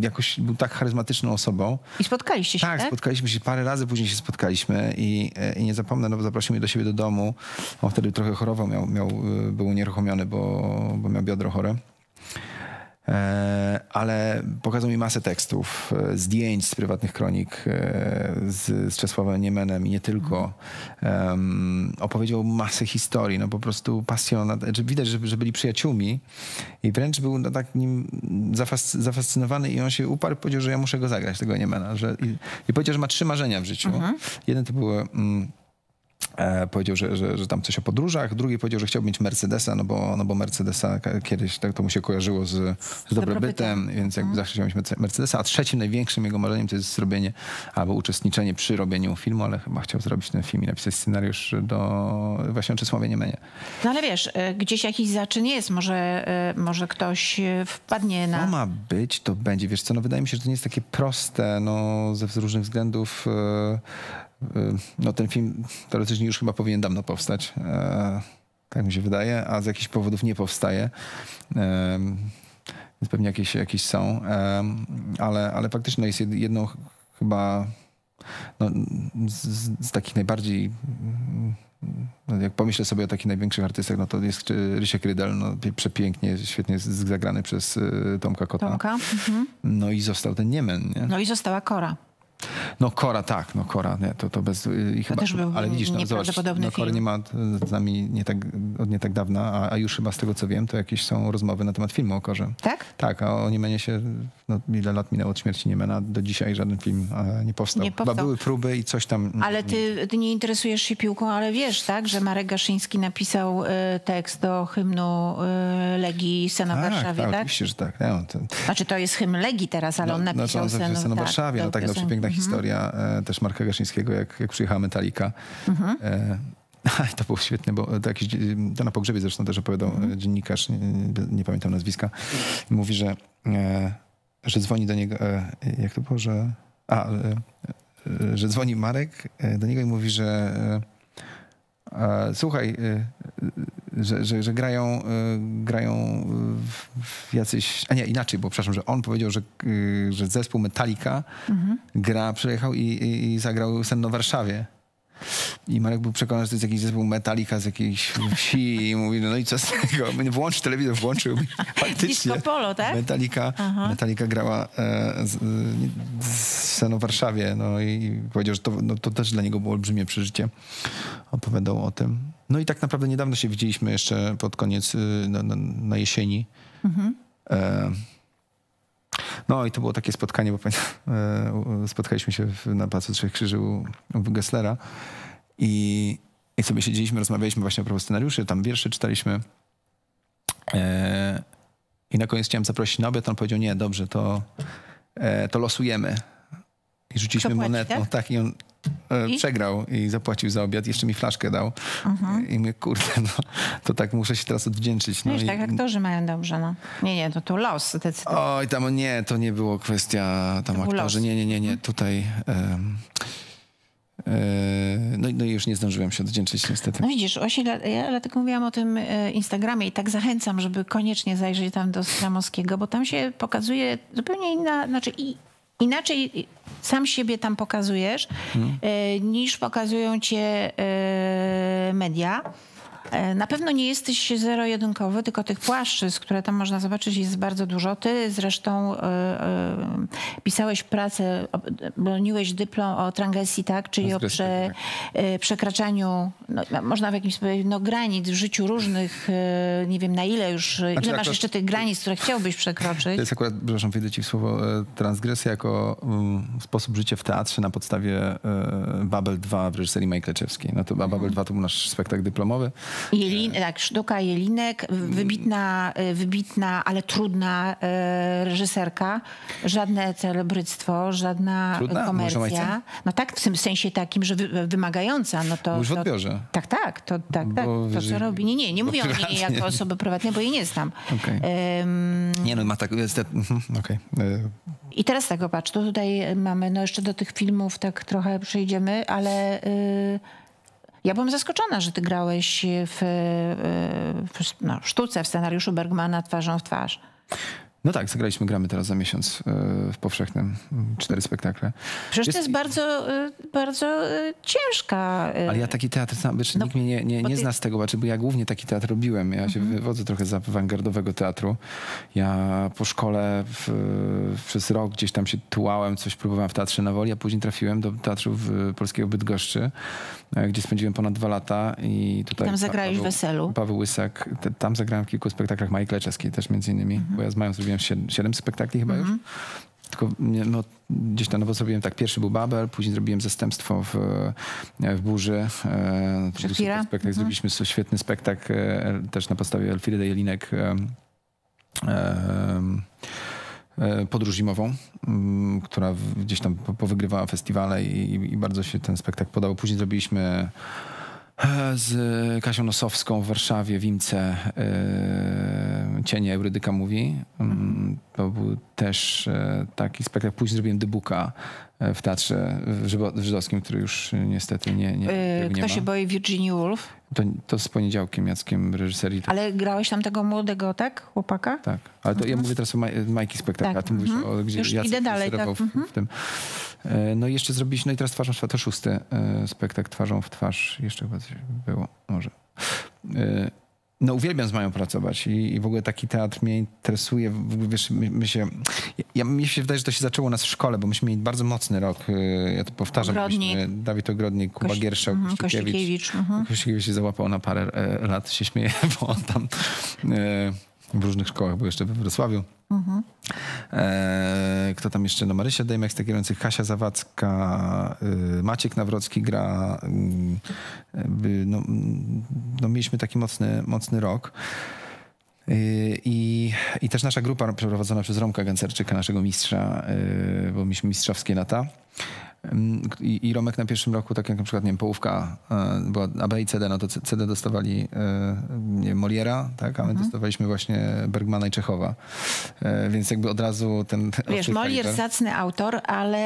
[SPEAKER 2] Jakoś był tak charyzmatyczną osobą.
[SPEAKER 1] I spotkaliście się,
[SPEAKER 2] Tak,
[SPEAKER 1] tak?
[SPEAKER 2] spotkaliśmy się parę razy, później się spotkaliśmy i, i nie zapomnę, no bo zaprosił mnie do siebie do domu. On wtedy trochę chorował, miał, miał, był unieruchomiony, bo, bo miał biodro chore. E, ale pokazał mi masę tekstów, e, zdjęć z prywatnych kronik e, z, z Czesławem Niemenem i nie tylko. Em, opowiedział masę historii, no po prostu pasjonat. Widać, że, że byli przyjaciółmi i wręcz był no, tak nim zafas, zafascynowany i on się uparł i powiedział, że ja muszę go zagrać, tego Niemena. Że, i, I powiedział, że ma trzy marzenia w życiu. Jeden to było... Mm, E, powiedział, że, że, że tam coś o podróżach. Drugi powiedział, że chciał mieć Mercedesa, no bo, no bo Mercedesa kiedyś tak to mu się kojarzyło z, z dobrobytem, więc jakby zawsze chciał mieć Merce- Mercedesa. A trzecim największym jego marzeniem to jest zrobienie albo uczestniczenie przy robieniu filmu, ale chyba chciał zrobić ten film i napisać scenariusz do właśnie o Czesławie Niemenie.
[SPEAKER 1] No ale wiesz, y, gdzieś jakiś zaczyn jest. Może, y, może ktoś wpadnie
[SPEAKER 2] To
[SPEAKER 1] na...
[SPEAKER 2] ma być, to będzie. Wiesz co, no wydaje mi się, że to nie jest takie proste, no ze różnych względów. e, e, No ten film teoretycznie już chyba powinien dawno powstać. e, Tak mi się wydaje, a z jakichś powodów nie powstaje. E, Więc pewnie jakieś, jakieś są. E, Ale, ale faktycznie no jest jed- jedną ch- chyba no, z, z- takich najbardziej no, jak pomyślę sobie o takich największych artystach, no to jest Rysiek Rydel, no, przepięknie, świetnie zagrany przez e, Tomka Kota.
[SPEAKER 1] Tomka. Mhm.
[SPEAKER 2] No i został ten Niemen, nie?
[SPEAKER 1] No i została Kora.
[SPEAKER 2] No Kora, tak, no Kora, nie, to, to bez... y, I chyba,
[SPEAKER 1] też był
[SPEAKER 2] ale widzisz, no, zobacz, no,
[SPEAKER 1] film.
[SPEAKER 2] nie ma y, z nami nie tak, od nie tak dawna, a, a już chyba z tego co wiem, to jakieś są rozmowy na temat filmu o Korze.
[SPEAKER 1] Tak?
[SPEAKER 2] Tak, a o Niemenie się, no ile lat minęło od śmierci Niemena, do dzisiaj żaden film nie powstał.
[SPEAKER 1] Nie powstał.
[SPEAKER 2] Chyba były próby i coś tam...
[SPEAKER 1] Ale ty, ty nie interesujesz się piłką, ale wiesz, tak, że Marek Gaszyński napisał y, tekst do hymnu y, Legii Sena
[SPEAKER 2] tak,
[SPEAKER 1] Warszawie,
[SPEAKER 2] tak,
[SPEAKER 1] tak?
[SPEAKER 2] oczywiście, że tak. Ja, to,
[SPEAKER 1] Znaczy to jest hymn Legii teraz, ale on
[SPEAKER 2] no,
[SPEAKER 1] napisał
[SPEAKER 2] no, to on
[SPEAKER 1] Sen,
[SPEAKER 2] w Warszawie, no tak, no
[SPEAKER 1] piosenki.
[SPEAKER 2] Przepiękna
[SPEAKER 1] Mhm.
[SPEAKER 2] historia e, też Marka Gaszyńskiego, jak, jak przyjechała Metallica.
[SPEAKER 1] Mhm.
[SPEAKER 2] E, (laughs) to było świetne, bo to jakiś, to na pogrzebie zresztą też opowiadał
[SPEAKER 1] Mhm.
[SPEAKER 2] e, dziennikarz, nie, nie pamiętam nazwiska, mówi, że, że dzwoni do niego, jak to było, że, a, że dzwoni Marek do niego i mówi, że słuchaj, że, że, że grają, e, grają w, jacyś, a nie, inaczej, bo przepraszam, że on powiedział, że, e, że zespół Metallica gra, przyjechał i, i, i zagrał sen na Warszawie. I Marek był przekonany, że to jest jakiś zespół Metallica z jakiejś wsi i mówi, no i co z tego? Włącz telewizor, włączył. Faktycznie.
[SPEAKER 1] Disco Polo, tak?
[SPEAKER 2] Metallica, Metallica grała e, z, z sceną w Warszawie, no i powiedział, że to, no, to też dla niego było olbrzymie przeżycie. Opowiadał o tym. No i tak naprawdę niedawno się widzieliśmy jeszcze pod koniec, y, na, na, na jesieni. E, no i to było takie spotkanie, bo (laughs) e, spotkaliśmy się na Placu Trzech Krzyży u, u Gesslera i, i sobie siedzieliśmy, rozmawialiśmy właśnie a propos scenariuszy, tam wiersze czytaliśmy. E, I na koniec chciałem zaprosić na obiad, on powiedział, nie, dobrze, to, e, to losujemy. I rzuciliśmy
[SPEAKER 1] Kto płaci,
[SPEAKER 2] monetą.
[SPEAKER 1] tak?
[SPEAKER 2] Tak, i on
[SPEAKER 1] I?
[SPEAKER 2] przegrał i zapłacił za obiad, jeszcze mi flaszkę dał. I mówię, kurde, no, to tak muszę się teraz odwdzięczyć. No
[SPEAKER 1] Wiesz,
[SPEAKER 2] i,
[SPEAKER 1] tak aktorzy mają dobrze, no. Nie, nie, to tu los zdecydowanie.
[SPEAKER 2] Oj, tam nie, to nie było kwestia tam
[SPEAKER 1] był
[SPEAKER 2] aktorzy. Nie, nie, nie, nie. Tutaj. em, e, no, i- no i już nie zdążyłem się odwdzięczyć niestety.
[SPEAKER 1] No widzisz, dla- ja dlatego mówiłam o tym e, Instagramie i tak zachęcam, żeby koniecznie zajrzeć tam do Stramowskiego, bo tam się pokazuje zupełnie inna, znaczy i, inaczej sam siebie tam pokazujesz, e, niż pokazują cię e, media. E, Na pewno nie jesteś zero-jedynkowy, tylko tych płaszczyzn, które tam można zobaczyć, jest bardzo dużo. Ty zresztą e, e, pisałeś pracę, broniłeś dyplom o transgresji, tak? Czyli o prze, e, przekraczaniu, no, można w jakimś no, granic w życiu różnych, nie wiem na ile już, ile masz jeszcze tych granic, które chciałbyś
[SPEAKER 2] To
[SPEAKER 1] przekroczyć.
[SPEAKER 2] jest akurat, przepraszam, wejdę ci w słowo, transgresja jako um, sposób życia w teatrze na podstawie Babel 2 w reżyserii Majkleczewskiej. No to Babel 2 to był nasz spektakl dyplomowy.
[SPEAKER 1] Jelin, tak, sztuka Jelinek, wybitna, y, wybitna, ale trudna y, reżyserka. Żadne celebryctwo, żadna
[SPEAKER 2] Trudna?
[SPEAKER 1] komercja. No tak, w tym sensie takim, że wy, wymagająca. No to,
[SPEAKER 2] Już w
[SPEAKER 1] to,
[SPEAKER 2] odbiorze.
[SPEAKER 1] Tak, tak, to, tak, tak, to co robi. Nie, nie, nie mówię o niej jako osoby prywatnej, bo jej nie znam.
[SPEAKER 2] Okej.
[SPEAKER 1] Em,
[SPEAKER 2] Nie no, ma tak... Jest, mhm, okej. E,
[SPEAKER 1] I teraz tego patrz, to tutaj mamy, no jeszcze do tych filmów tak trochę przejdziemy, ale y, ja byłam zaskoczona, że ty grałeś w, y, w no, w sztuce, w scenariuszu Bergmana twarzą w twarz.
[SPEAKER 2] No tak, zagraliśmy, gramy teraz za miesiąc e, w powszechnym. m, Cztery spektakle.
[SPEAKER 1] Przecież
[SPEAKER 2] Jest-
[SPEAKER 1] to jest bardzo, y, bardzo y, ciężka.
[SPEAKER 2] Ale ja taki teatr sam, wiesz,
[SPEAKER 1] No,
[SPEAKER 2] nikt mnie nie, nie, nie
[SPEAKER 1] ty-
[SPEAKER 2] zna z tego, znaczy, bo ja głównie taki teatr robiłem. Ja się wywodzę trochę z awangardowego teatru. Ja po szkole w, przez rok gdzieś tam się tułałem, coś próbowałem w Teatrze na Woli, a później trafiłem do Teatru w Polskiego Bydgoszczy, e, gdzie spędziłem ponad dwa lata i tutaj...
[SPEAKER 1] Tam
[SPEAKER 2] Pa-
[SPEAKER 1] zagrałeś
[SPEAKER 2] Paweł-
[SPEAKER 1] Weselu.
[SPEAKER 2] Paweł Łysak. Tam zagrałem w kilku spektaklach Majki Leczeskiej też między innymi,
[SPEAKER 1] Mhm.
[SPEAKER 2] bo ja z Mają zrobiłem siedem, siedem spektakli chyba już. Tylko nie, no, gdzieś tam, no bo zrobiłem tak, pierwszy był Babel, później zrobiłem Zastępstwo w, w Burzy. E, to spektakl. Zrobiliśmy so- świetny spektakl e, też na podstawie Elfiry Jelinek. E, e, e, podróż zimową, m, która w- gdzieś tam po- powygrywała festiwale i, i- bardzo się ten spektakl podał. Później zrobiliśmy e, z Kasią Nosowską w Warszawie, w Imce, e, Cienie Eurydyka mówi. Mm, To był też e, taki spektakl. Później zrobiłem Dybuka w teatrze w w żydowskim, który już e, niestety nie, nie, którego nie
[SPEAKER 1] Kto
[SPEAKER 2] ma.
[SPEAKER 1] się boi Virginia Woolf?
[SPEAKER 2] To, to z poniedziałkiem Jackiem reżyserii. To,
[SPEAKER 1] Ale grałeś tam tego młodego, tak? Chłopaka?
[SPEAKER 2] tak, ale to ja mówię teraz o Maj, Majki spektakl,
[SPEAKER 1] Tak,
[SPEAKER 2] a ty mówisz
[SPEAKER 1] mhm.
[SPEAKER 2] o gdzie
[SPEAKER 1] Już
[SPEAKER 2] Jacek
[SPEAKER 1] idę dalej, tak,
[SPEAKER 2] w, w tym. E, No i jeszcze zrobiliśmy, no i teraz Twarzą w twarz, to szósty e, spektakl Twarzą w twarz, jeszcze chyba coś było, może. No uwielbiam z Mają pracować i, i w ogóle taki teatr mnie interesuje. W ogóle, wiesz, my, my się, ja, mi się wydaje, że to się zaczęło nas w szkole, bo myśmy mieli bardzo mocny rok. e, Ja to powtarzam.
[SPEAKER 1] Ogrodnik.
[SPEAKER 2] myśmy- Dawid Ogrodnik, Kuba
[SPEAKER 1] Koś-
[SPEAKER 2] Gierszał,
[SPEAKER 1] mhm,
[SPEAKER 2] Kościkiewicz.
[SPEAKER 1] Kościkiewicz, mhm.
[SPEAKER 2] Kościkiewicz się załapał na parę e, lat, się śmieje, (laughs) bo on tam e, w różnych szkołach był jeszcze we Wrocławiu. E, kto tam jeszcze? No Marysia Dejmek kierujących, Kasia Zawadzka, y, Maciek Nawrocki gra. y, y, no, no mieliśmy taki mocny, mocny rok. Y, I, I też nasza grupa przeprowadzona przez Romka Gancerczyka, naszego mistrza, y, bo mieliśmy mistrzowskie lata. I, I Romek na pierwszym roku, tak jak na przykład, nie wiem, połówka y, była A, B i CD, no to CD dostawali y, nie wiem, Moliera, tak, a my dostawaliśmy właśnie Bergmana i Czechowa. Y, więc jakby od razu ten...
[SPEAKER 1] Wiesz, Molier
[SPEAKER 2] kaliber.
[SPEAKER 1] zacny autor, ale...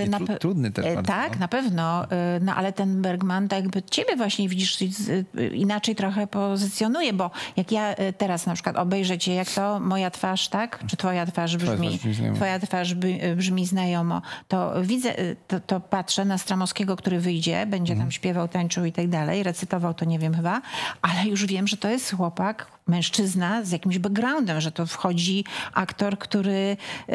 [SPEAKER 1] Yy,
[SPEAKER 2] I tru- trudny też
[SPEAKER 1] e,
[SPEAKER 2] bardzo,
[SPEAKER 1] Tak,
[SPEAKER 2] no.
[SPEAKER 1] na pewno. No ale ten Bergman tak jakby ciebie właśnie widzisz inaczej trochę pozycjonuje, bo jak ja teraz na przykład obejrzę cię, jak to moja twarz, tak? Czy twoja twarz
[SPEAKER 2] Twoja
[SPEAKER 1] brzmi?
[SPEAKER 2] twarz brzmi.
[SPEAKER 1] Twoja twarz by- y, brzmi znajomo. To widzę, to, to patrzę na Stramowskiego, który wyjdzie, będzie tam śpiewał, tańczył i tak dalej, recytował to nie wiem chyba, ale już wiem, że to jest chłopak, mężczyzna z jakimś backgroundem, że to wchodzi aktor, który y,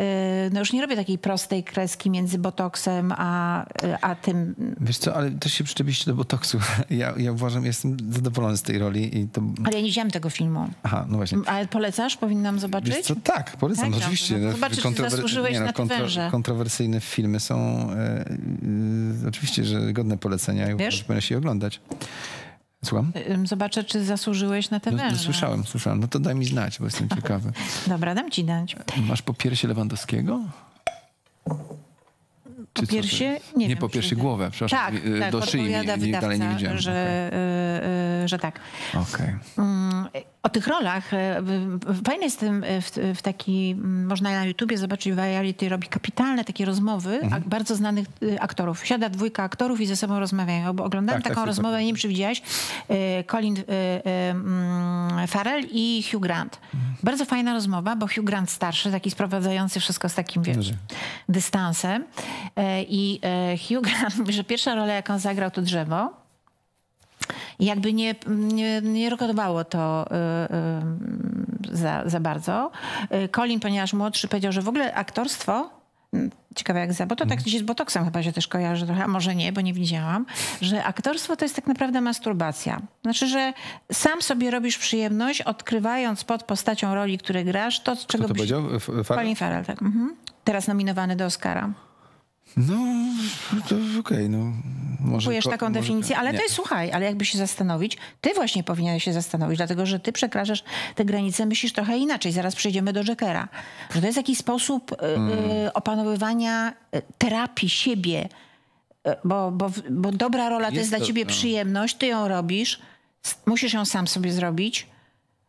[SPEAKER 1] no już nie robi takiej prostej kreski między botoksem a, y, a tym.
[SPEAKER 2] Wiesz co, ale też się przyczepiliście do botoksu. (laughs) Ja, ja uważam, jestem zadowolony z tej roli i to...
[SPEAKER 1] Ale ja nie widziałem tego filmu.
[SPEAKER 2] Aha, no właśnie.
[SPEAKER 1] Ale polecasz? Powinnam zobaczyć?
[SPEAKER 2] Wiesz co, tak, polecam,
[SPEAKER 1] Tak,
[SPEAKER 2] oczywiście.
[SPEAKER 1] No
[SPEAKER 2] No,
[SPEAKER 1] zobaczysz, czy
[SPEAKER 2] kontrower-
[SPEAKER 1] zasłużyłeś na te węże.
[SPEAKER 2] Kontrowersyjne filmy są e, e, oczywiście, że godne polecenia i
[SPEAKER 1] Wiesz?
[SPEAKER 2] że powinno się oglądać. Słucham?
[SPEAKER 1] Zobaczę, czy zasłużyłeś na te
[SPEAKER 2] No, no, słyszałem, słyszałem. No to daj mi znać, bo jestem (laughs) ciekawy.
[SPEAKER 1] Dobra, dam ci dać.
[SPEAKER 2] Masz po piersie Lewandowskiego?
[SPEAKER 1] Po piersie? Nie,
[SPEAKER 2] Nie
[SPEAKER 1] wiem,
[SPEAKER 2] po piersie, głowę, przepraszam.
[SPEAKER 1] Tak,
[SPEAKER 2] y,
[SPEAKER 1] tak,
[SPEAKER 2] do szyi nie, nie, dalej nie widziałem.
[SPEAKER 1] że, y, y, że tak.
[SPEAKER 2] Okej.
[SPEAKER 1] O tych rolach, e, w- w- fajne jest tym, e, w, w taki, można na YouTubie zobaczyć, Variety robi kapitalne takie rozmowy
[SPEAKER 2] Mhm.
[SPEAKER 1] bardzo znanych e, aktorów. Siada dwójka aktorów i ze sobą rozmawiają. Bo oglądałem
[SPEAKER 2] Tak, tak,
[SPEAKER 1] taką
[SPEAKER 2] super.
[SPEAKER 1] rozmowę, nie wiem czy widziałaś, Colin Farrell i Hugh Grant.
[SPEAKER 2] Mhm.
[SPEAKER 1] Bardzo fajna rozmowa, bo Hugh Grant starszy, taki sprowadzający wszystko z takim, wiesz, dystansem. I Hugh Grant mówi, że pierwsza rola, jaką zagrał, to drzewo. Jakby nie, nie, nie rokowało to y, y, za, za bardzo. Y, Colin, ponieważ młodszy, powiedział, że w ogóle aktorstwo, mm, ciekawe jak za, bo to tak gdzieś z botoksem chyba się też kojarzy trochę, a może nie, bo nie widziałam, że aktorstwo to jest tak naprawdę masturbacja. Znaczy, że sam sobie robisz przyjemność, odkrywając pod postacią roli, które grasz, to, z czego
[SPEAKER 2] Kto to
[SPEAKER 1] byś...
[SPEAKER 2] powiedział? Farrell?
[SPEAKER 1] Colin Farrell, tak. Mhm. Teraz nominowany do Oscara.
[SPEAKER 2] No, no to okej, no. Może ko-
[SPEAKER 1] taką
[SPEAKER 2] może-
[SPEAKER 1] definicję, ale
[SPEAKER 2] nie.
[SPEAKER 1] ty słuchaj, ale jakby się zastanowić, ty właśnie powinieneś się zastanowić, dlatego że ty przekraczasz te granice, myślisz trochę inaczej. Zaraz przejdziemy do Jackera. Że to jest jakiś sposób y,
[SPEAKER 2] Hmm.
[SPEAKER 1] y, opanowywania y, terapii siebie, Y, bo, bo, bo dobra rola to
[SPEAKER 2] Jest
[SPEAKER 1] jest dla
[SPEAKER 2] to-
[SPEAKER 1] ciebie
[SPEAKER 2] no.
[SPEAKER 1] przyjemność, ty ją robisz, musisz ją sam sobie zrobić,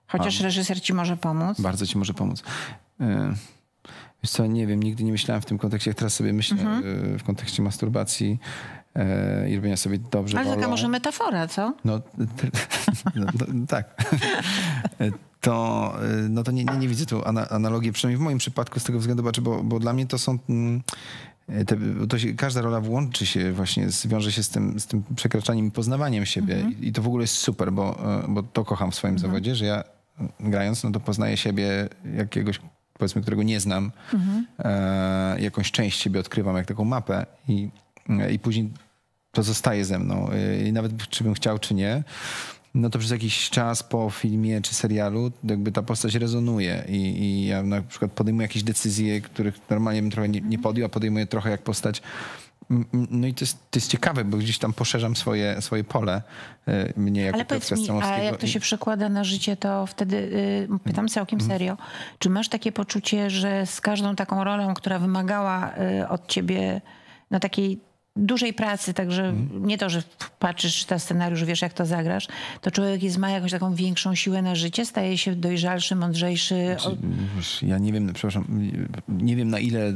[SPEAKER 1] chociaż reżyser ci może pomóc.
[SPEAKER 2] Bardzo ci może pomóc. E, Wiesz co, nie wiem, nigdy nie myślałem w tym kontekście, jak teraz sobie myślę
[SPEAKER 1] Mhm.
[SPEAKER 2] e, w kontekście masturbacji e, i robienia sobie dobrze
[SPEAKER 1] Ale taka może metafora, co?
[SPEAKER 2] No, t- (laughs) no, no tak. To, y, no to nie, nie, nie widzę tu ana- analogii, przynajmniej w moim przypadku z tego względu, bo, bo dla mnie to są... mm, Te, to się, każda rola włączy się właśnie, wiąże się z tym, z tym przekraczaniem i poznawaniem siebie I, i to w ogóle jest super, bo, e, bo to kocham w swoim zawodzie, że ja e, grając, no to poznaję siebie jakiegoś, powiedzmy, którego nie znam, e, jakąś część siebie odkrywam, jak taką mapę i, e, i później to zostaje ze mną. I nawet czy bym chciał, czy nie, no to przez jakiś czas po filmie czy serialu jakby ta postać rezonuje i, i ja na przykład podejmuję jakieś decyzje, których normalnie bym trochę nie, nie podjął, a podejmuję trochę jak postać. Mm, mm, No i to jest, to jest ciekawe, bo gdzieś tam poszerzam swoje, swoje pole e, mnie jako
[SPEAKER 1] Ale powiedz mi, a jak to się przekłada na życie, to wtedy y, pytam całkiem
[SPEAKER 2] Mhm.
[SPEAKER 1] serio. Czy masz takie poczucie, że z każdą taką rolą, która wymagała y, od ciebie no, takiej dużej pracy, także
[SPEAKER 2] Mhm.
[SPEAKER 1] nie to, że patrzysz na scenariusz, wiesz jak to zagrasz, to człowiek jest, ma jakąś taką większą siłę na życie, staje się dojrzalszy, mądrzejszy.
[SPEAKER 2] Wiesz, Ja nie wiem, przepraszam, nie wiem na ile y,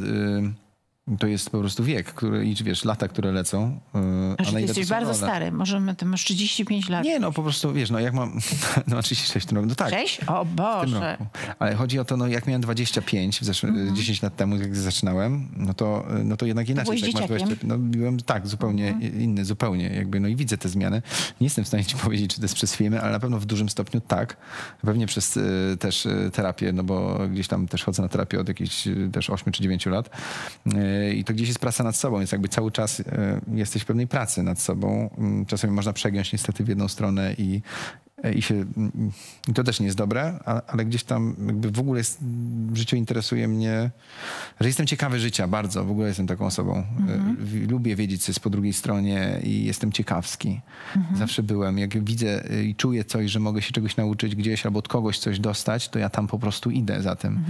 [SPEAKER 2] to jest po prostu wiek, który, i wiesz, lata, które lecą. y,
[SPEAKER 1] Znaczy,
[SPEAKER 2] a
[SPEAKER 1] ty jesteś bardzo stary, możemy, ty masz 35 lat.
[SPEAKER 2] Nie, no po prostu, wiesz, no jak mam, (laughs) no mam 36 w tym roku, no tak.
[SPEAKER 1] Cześć? O
[SPEAKER 2] w tym
[SPEAKER 1] Boże.
[SPEAKER 2] roku. Ale chodzi o to, no jak miałem 25, w zeszłym,
[SPEAKER 1] Mhm.
[SPEAKER 2] 10 lat temu, jak zaczynałem, no to, no to jednak inaczej.
[SPEAKER 1] byłeś dzieciakiem? Mhm.
[SPEAKER 2] no byłem tak, zupełnie inny, zupełnie jakby, no i widzę te zmiany. Nie jestem w stanie ci (laughs) powiedzieć, czy to jest przez filmy, ale na pewno w dużym stopniu tak. Pewnie przez y, też y, terapię, no bo gdzieś tam też chodzę na terapię od jakichś y, też 8 czy 9 lat. I to gdzieś jest praca nad sobą, więc jakby cały czas y, jesteś w pewnej pracy nad sobą. Mm, Czasami można przegiąć niestety w jedną stronę i, i się, i to też nie jest dobre, ale gdzieś tam jakby w ogóle jest, w życiu interesuje mnie, że jestem ciekawy życia bardzo, w ogóle jestem taką osobą. Y, Lubię wiedzieć, co jest po drugiej stronie i jestem ciekawski. Zawsze byłem. Jak widzę y, i czuję coś, że mogę się czegoś nauczyć gdzieś albo od kogoś coś dostać, to ja tam po prostu idę za tym.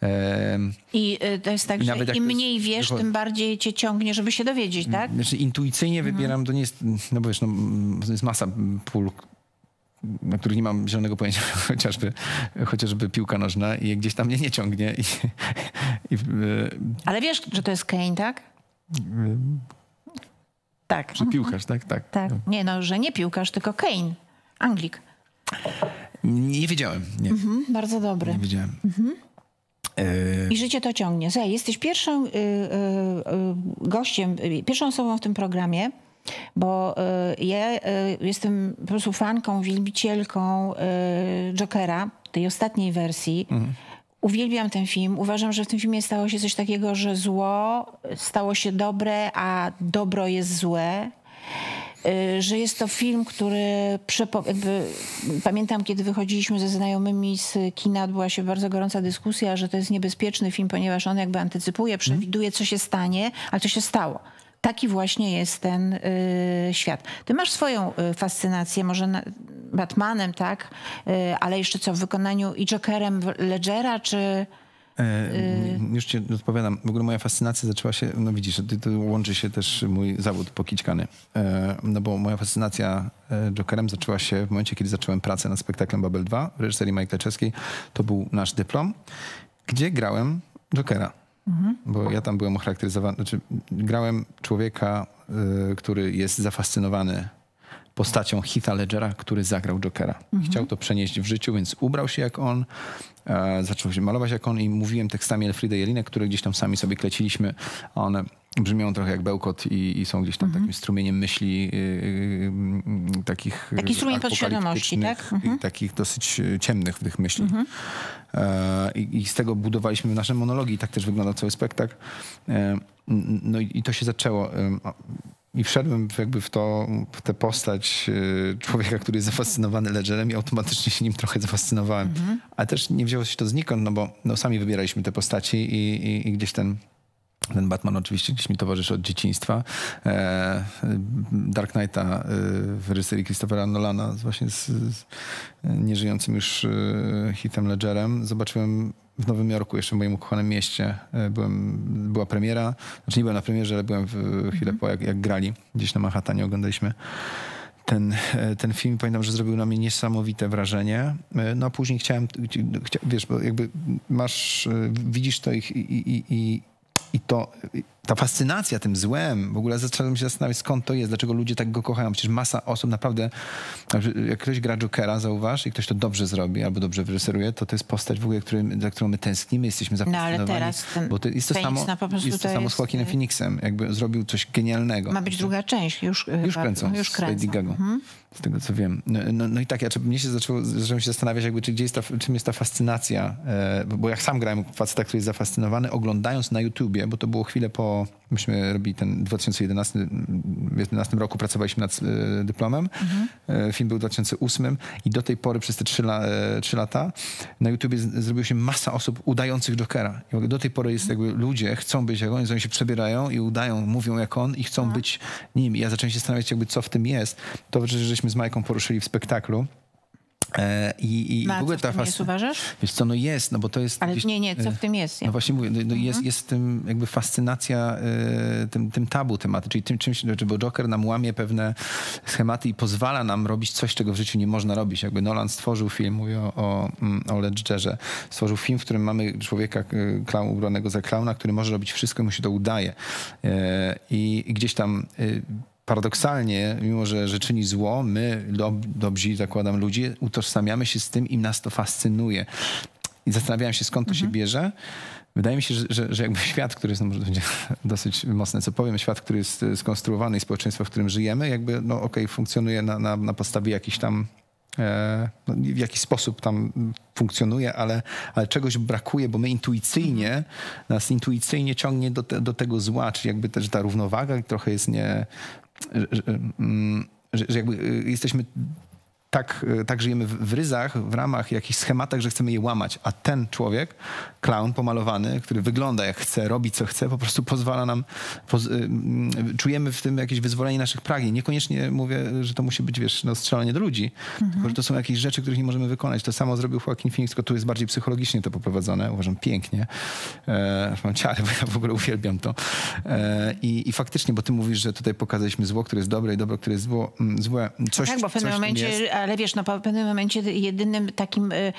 [SPEAKER 2] Em,
[SPEAKER 1] I to jest tak, że im
[SPEAKER 2] to jest-
[SPEAKER 1] mniej wiesz, tym bardziej cię ciągnie, żeby się dowiedzieć, tak?
[SPEAKER 2] Znaczy intuicyjnie
[SPEAKER 1] Mhm.
[SPEAKER 2] wybieram, to nie jest, no bo wiesz, no, jest masa pól, na których nie mam zielonego pojęcia, (laughs) chociażby, chociażby piłka nożna i gdzieś tam mnie nie ciągnie. I, i,
[SPEAKER 1] Ale wiesz, że to jest Kane, tak? Tak.
[SPEAKER 2] że piłkarz, tak? Tak.
[SPEAKER 1] Tak. Nie no, że nie piłkarz, tylko Kane. Anglik.
[SPEAKER 2] Nie wiedziałem, nie,
[SPEAKER 1] Mhm, bardzo dobry.
[SPEAKER 2] nie wiedziałem. E,
[SPEAKER 1] I życie to ciągnie. Słuchaj, jesteś pierwszym y, y, y, gościem, y, pierwszą osobą w tym programie, bo y, ja y, jestem po prostu fanką, wielbicielką y, Jokera, tej ostatniej wersji. Uwielbiam ten film. Uważam, że w tym filmie stało się coś takiego, że zło stało się dobre, a dobro jest złe. Że jest to film, który jakby, pamiętam, kiedy wychodziliśmy ze znajomymi z kina, odbyła się bardzo gorąca dyskusja, że to jest niebezpieczny film, ponieważ on jakby antycypuje, przewiduje, co się stanie, ale to się stało. Taki właśnie jest ten y, świat. Ty masz swoją y, fascynację, może na, Batmanem, tak? Y, ale jeszcze co, w wykonaniu i Jokerem Ledgera, czy...
[SPEAKER 2] E, Już ci odpowiadam. W ogóle moja fascynacja zaczęła się, no widzisz, to, łączy się też mój zawód pokićkany. E, No bo moja fascynacja e, Jokerem zaczęła się w momencie, kiedy zacząłem pracę nad spektaklem Babel 2 w reżyserii Michaela Czeskiej. To był nasz dyplom, gdzie grałem Jokera. Bo ja tam byłem ucharakteryzowany, znaczy grałem człowieka, y, który jest zafascynowany postacią Heatha Ledgera, który zagrał Jokera. Chciał to przenieść w życiu, więc ubrał się jak on, e, zaczął się malować jak on i mówiłem tekstami Elfrieda Jelinek, które gdzieś tam sami sobie kleciliśmy, one brzmią trochę jak bełkot i, i są gdzieś tam takim strumieniem myśli yy, yy, takich
[SPEAKER 1] Taki strumień podświadomości, tak?
[SPEAKER 2] i takich dosyć e, ciemnych tych myśli. E, I, z tego budowaliśmy w naszej monologii i tak też wyglądał cały spektakl. E, No i, i to się zaczęło. I wszedłem jakby w, to, w tę postać e, człowieka, który jest zafascynowany Ledgerem i automatycznie się nim trochę zafascynowałem. Ale też nie wzięło się to znikąd, no bo no, sami wybieraliśmy te postaci i, i, i gdzieś ten Ten Batman oczywiście gdzieś mi towarzyszy od dzieciństwa. E, Dark Knighta e, w reżyserii Christophera Nolana właśnie z, z nieżyjącym już e, Heathem Ledgerem zobaczyłem w Nowym Jorku, jeszcze w moim ukochanym mieście. Byłem, była premiera, znaczy nie byłem na premierze, ale byłem w chwilę mm -hmm. po, jak, jak grali. Gdzieś na Manhattanie oglądaliśmy ten, ten film. Pamiętam, że zrobił na mnie niesamowite wrażenie. No a później chciałem, wiesz, bo jakby masz, widzisz to i, i, i, i to ta fascynacja tym złem, w ogóle zacząłem się zastanawiać, skąd to jest, dlaczego ludzie tak go kochają. Przecież masa osób naprawdę, jak ktoś gra Jokera, zauważ, i ktoś to dobrze zrobi albo dobrze wyreżyseruje, to to jest postać w ogóle, który, za którą my tęsknimy, jesteśmy zafascynowani.
[SPEAKER 1] No ale teraz ten
[SPEAKER 2] bo to jest to samo, jest to, to samo jest... z Joaquinem Phoenixem, jakby zrobił coś genialnego.
[SPEAKER 1] Ma być druga część, już,
[SPEAKER 2] już kręcą, już kręcą. z Lady Gaga, mhm. Z tego co wiem. No, no, no i tak, ja, mnie się zaczęło, zacząłem się zastanawiać, jakby, czy gdzie jest ta, czym jest ta fascynacja, e, bo, jak sam grałem faceta, który jest zafascynowany, oglądając na YouTubie, bo to było chwilę po Myśmy robili ten w 2011 roku, pracowaliśmy nad e, dyplomem. Mhm. Film był w 2008 i do tej pory przez te trzy, la, e, trzy lata na YouTubie zrobiło się masa osób udających Jokera. I do tej pory jest jakby ludzie chcą być jak on, oni się przebierają i udają, mówią jak on i chcą mhm. być nim. I ja zacząłem się zastanawiać jakby co w tym jest. To, że żeśmy z Majką poruszyli w spektaklu.
[SPEAKER 1] E, I, i no, w ogóle ta fas... uważasz?
[SPEAKER 2] Wiesz co, no jest, no bo to jest...
[SPEAKER 1] Ale nie, nie, co w tym jest?
[SPEAKER 2] No właśnie mówię, no, no jest, mhm. jest tym jakby fascynacja y, tym, tym tabu tematy, czyli tym czymś, znaczy, bo Joker nam łamie pewne schematy i pozwala nam robić coś, czego w życiu nie można robić. Jakby Nolan stworzył film, mówię o, o, mm, o Ledgerze, stworzył film, w którym mamy człowieka klaun, ubranego za klauna, który może robić wszystko i mu się to udaje. I, i gdzieś tam y, paradoksalnie, mimo że, że czyni zło, my, dob, dobrzy, zakładam, ludzie, utożsamiamy się z tym i nas to fascynuje. I zastanawiałem się, skąd to mhm. się bierze. Wydaje mi się, że, że, że, jakby świat, który jest, no może będzie (laughs) dosyć mocne, co powiem, świat, który jest skonstruowany i społeczeństwo, w którym żyjemy, jakby, no okej, okay, funkcjonuje na, na, na podstawie jakichś tam e, no, w jakiś sposób tam funkcjonuje, ale, ale czegoś brakuje, bo my intuicyjnie, nas intuicyjnie ciągnie do, te, do tego zła, czyli jakby też ta równowaga trochę jest nie, że, mm, że, że jakby y, jesteśmy tak, y, tak żyjemy w ryzach, w ramach jakichś schematach, że chcemy je łamać. A ten człowiek, clown pomalowany, który wygląda jak chce, robi co chce, po prostu pozwala nam, poz, y, mm, czujemy w tym jakieś wyzwolenie naszych pragnień. Niekoniecznie mówię, że to musi być, wiesz, no, strzelanie do ludzi, mhm. tylko że to są jakieś rzeczy, których nie możemy wykonać. To samo zrobił Joaquin Phoenix, tylko tu jest bardziej psychologicznie to poprowadzone. Uważam pięknie. E, mam ciale, bo ja w ogóle uwielbiam to. E, i, I faktycznie, bo ty mówisz, że tutaj pokazaliśmy zło, które jest dobre i dobro, które jest zło, mm, złe. Coś,
[SPEAKER 1] tak, bo w pewnym momencie jest ale wiesz, no po pewnym momencie jedynym takim, y,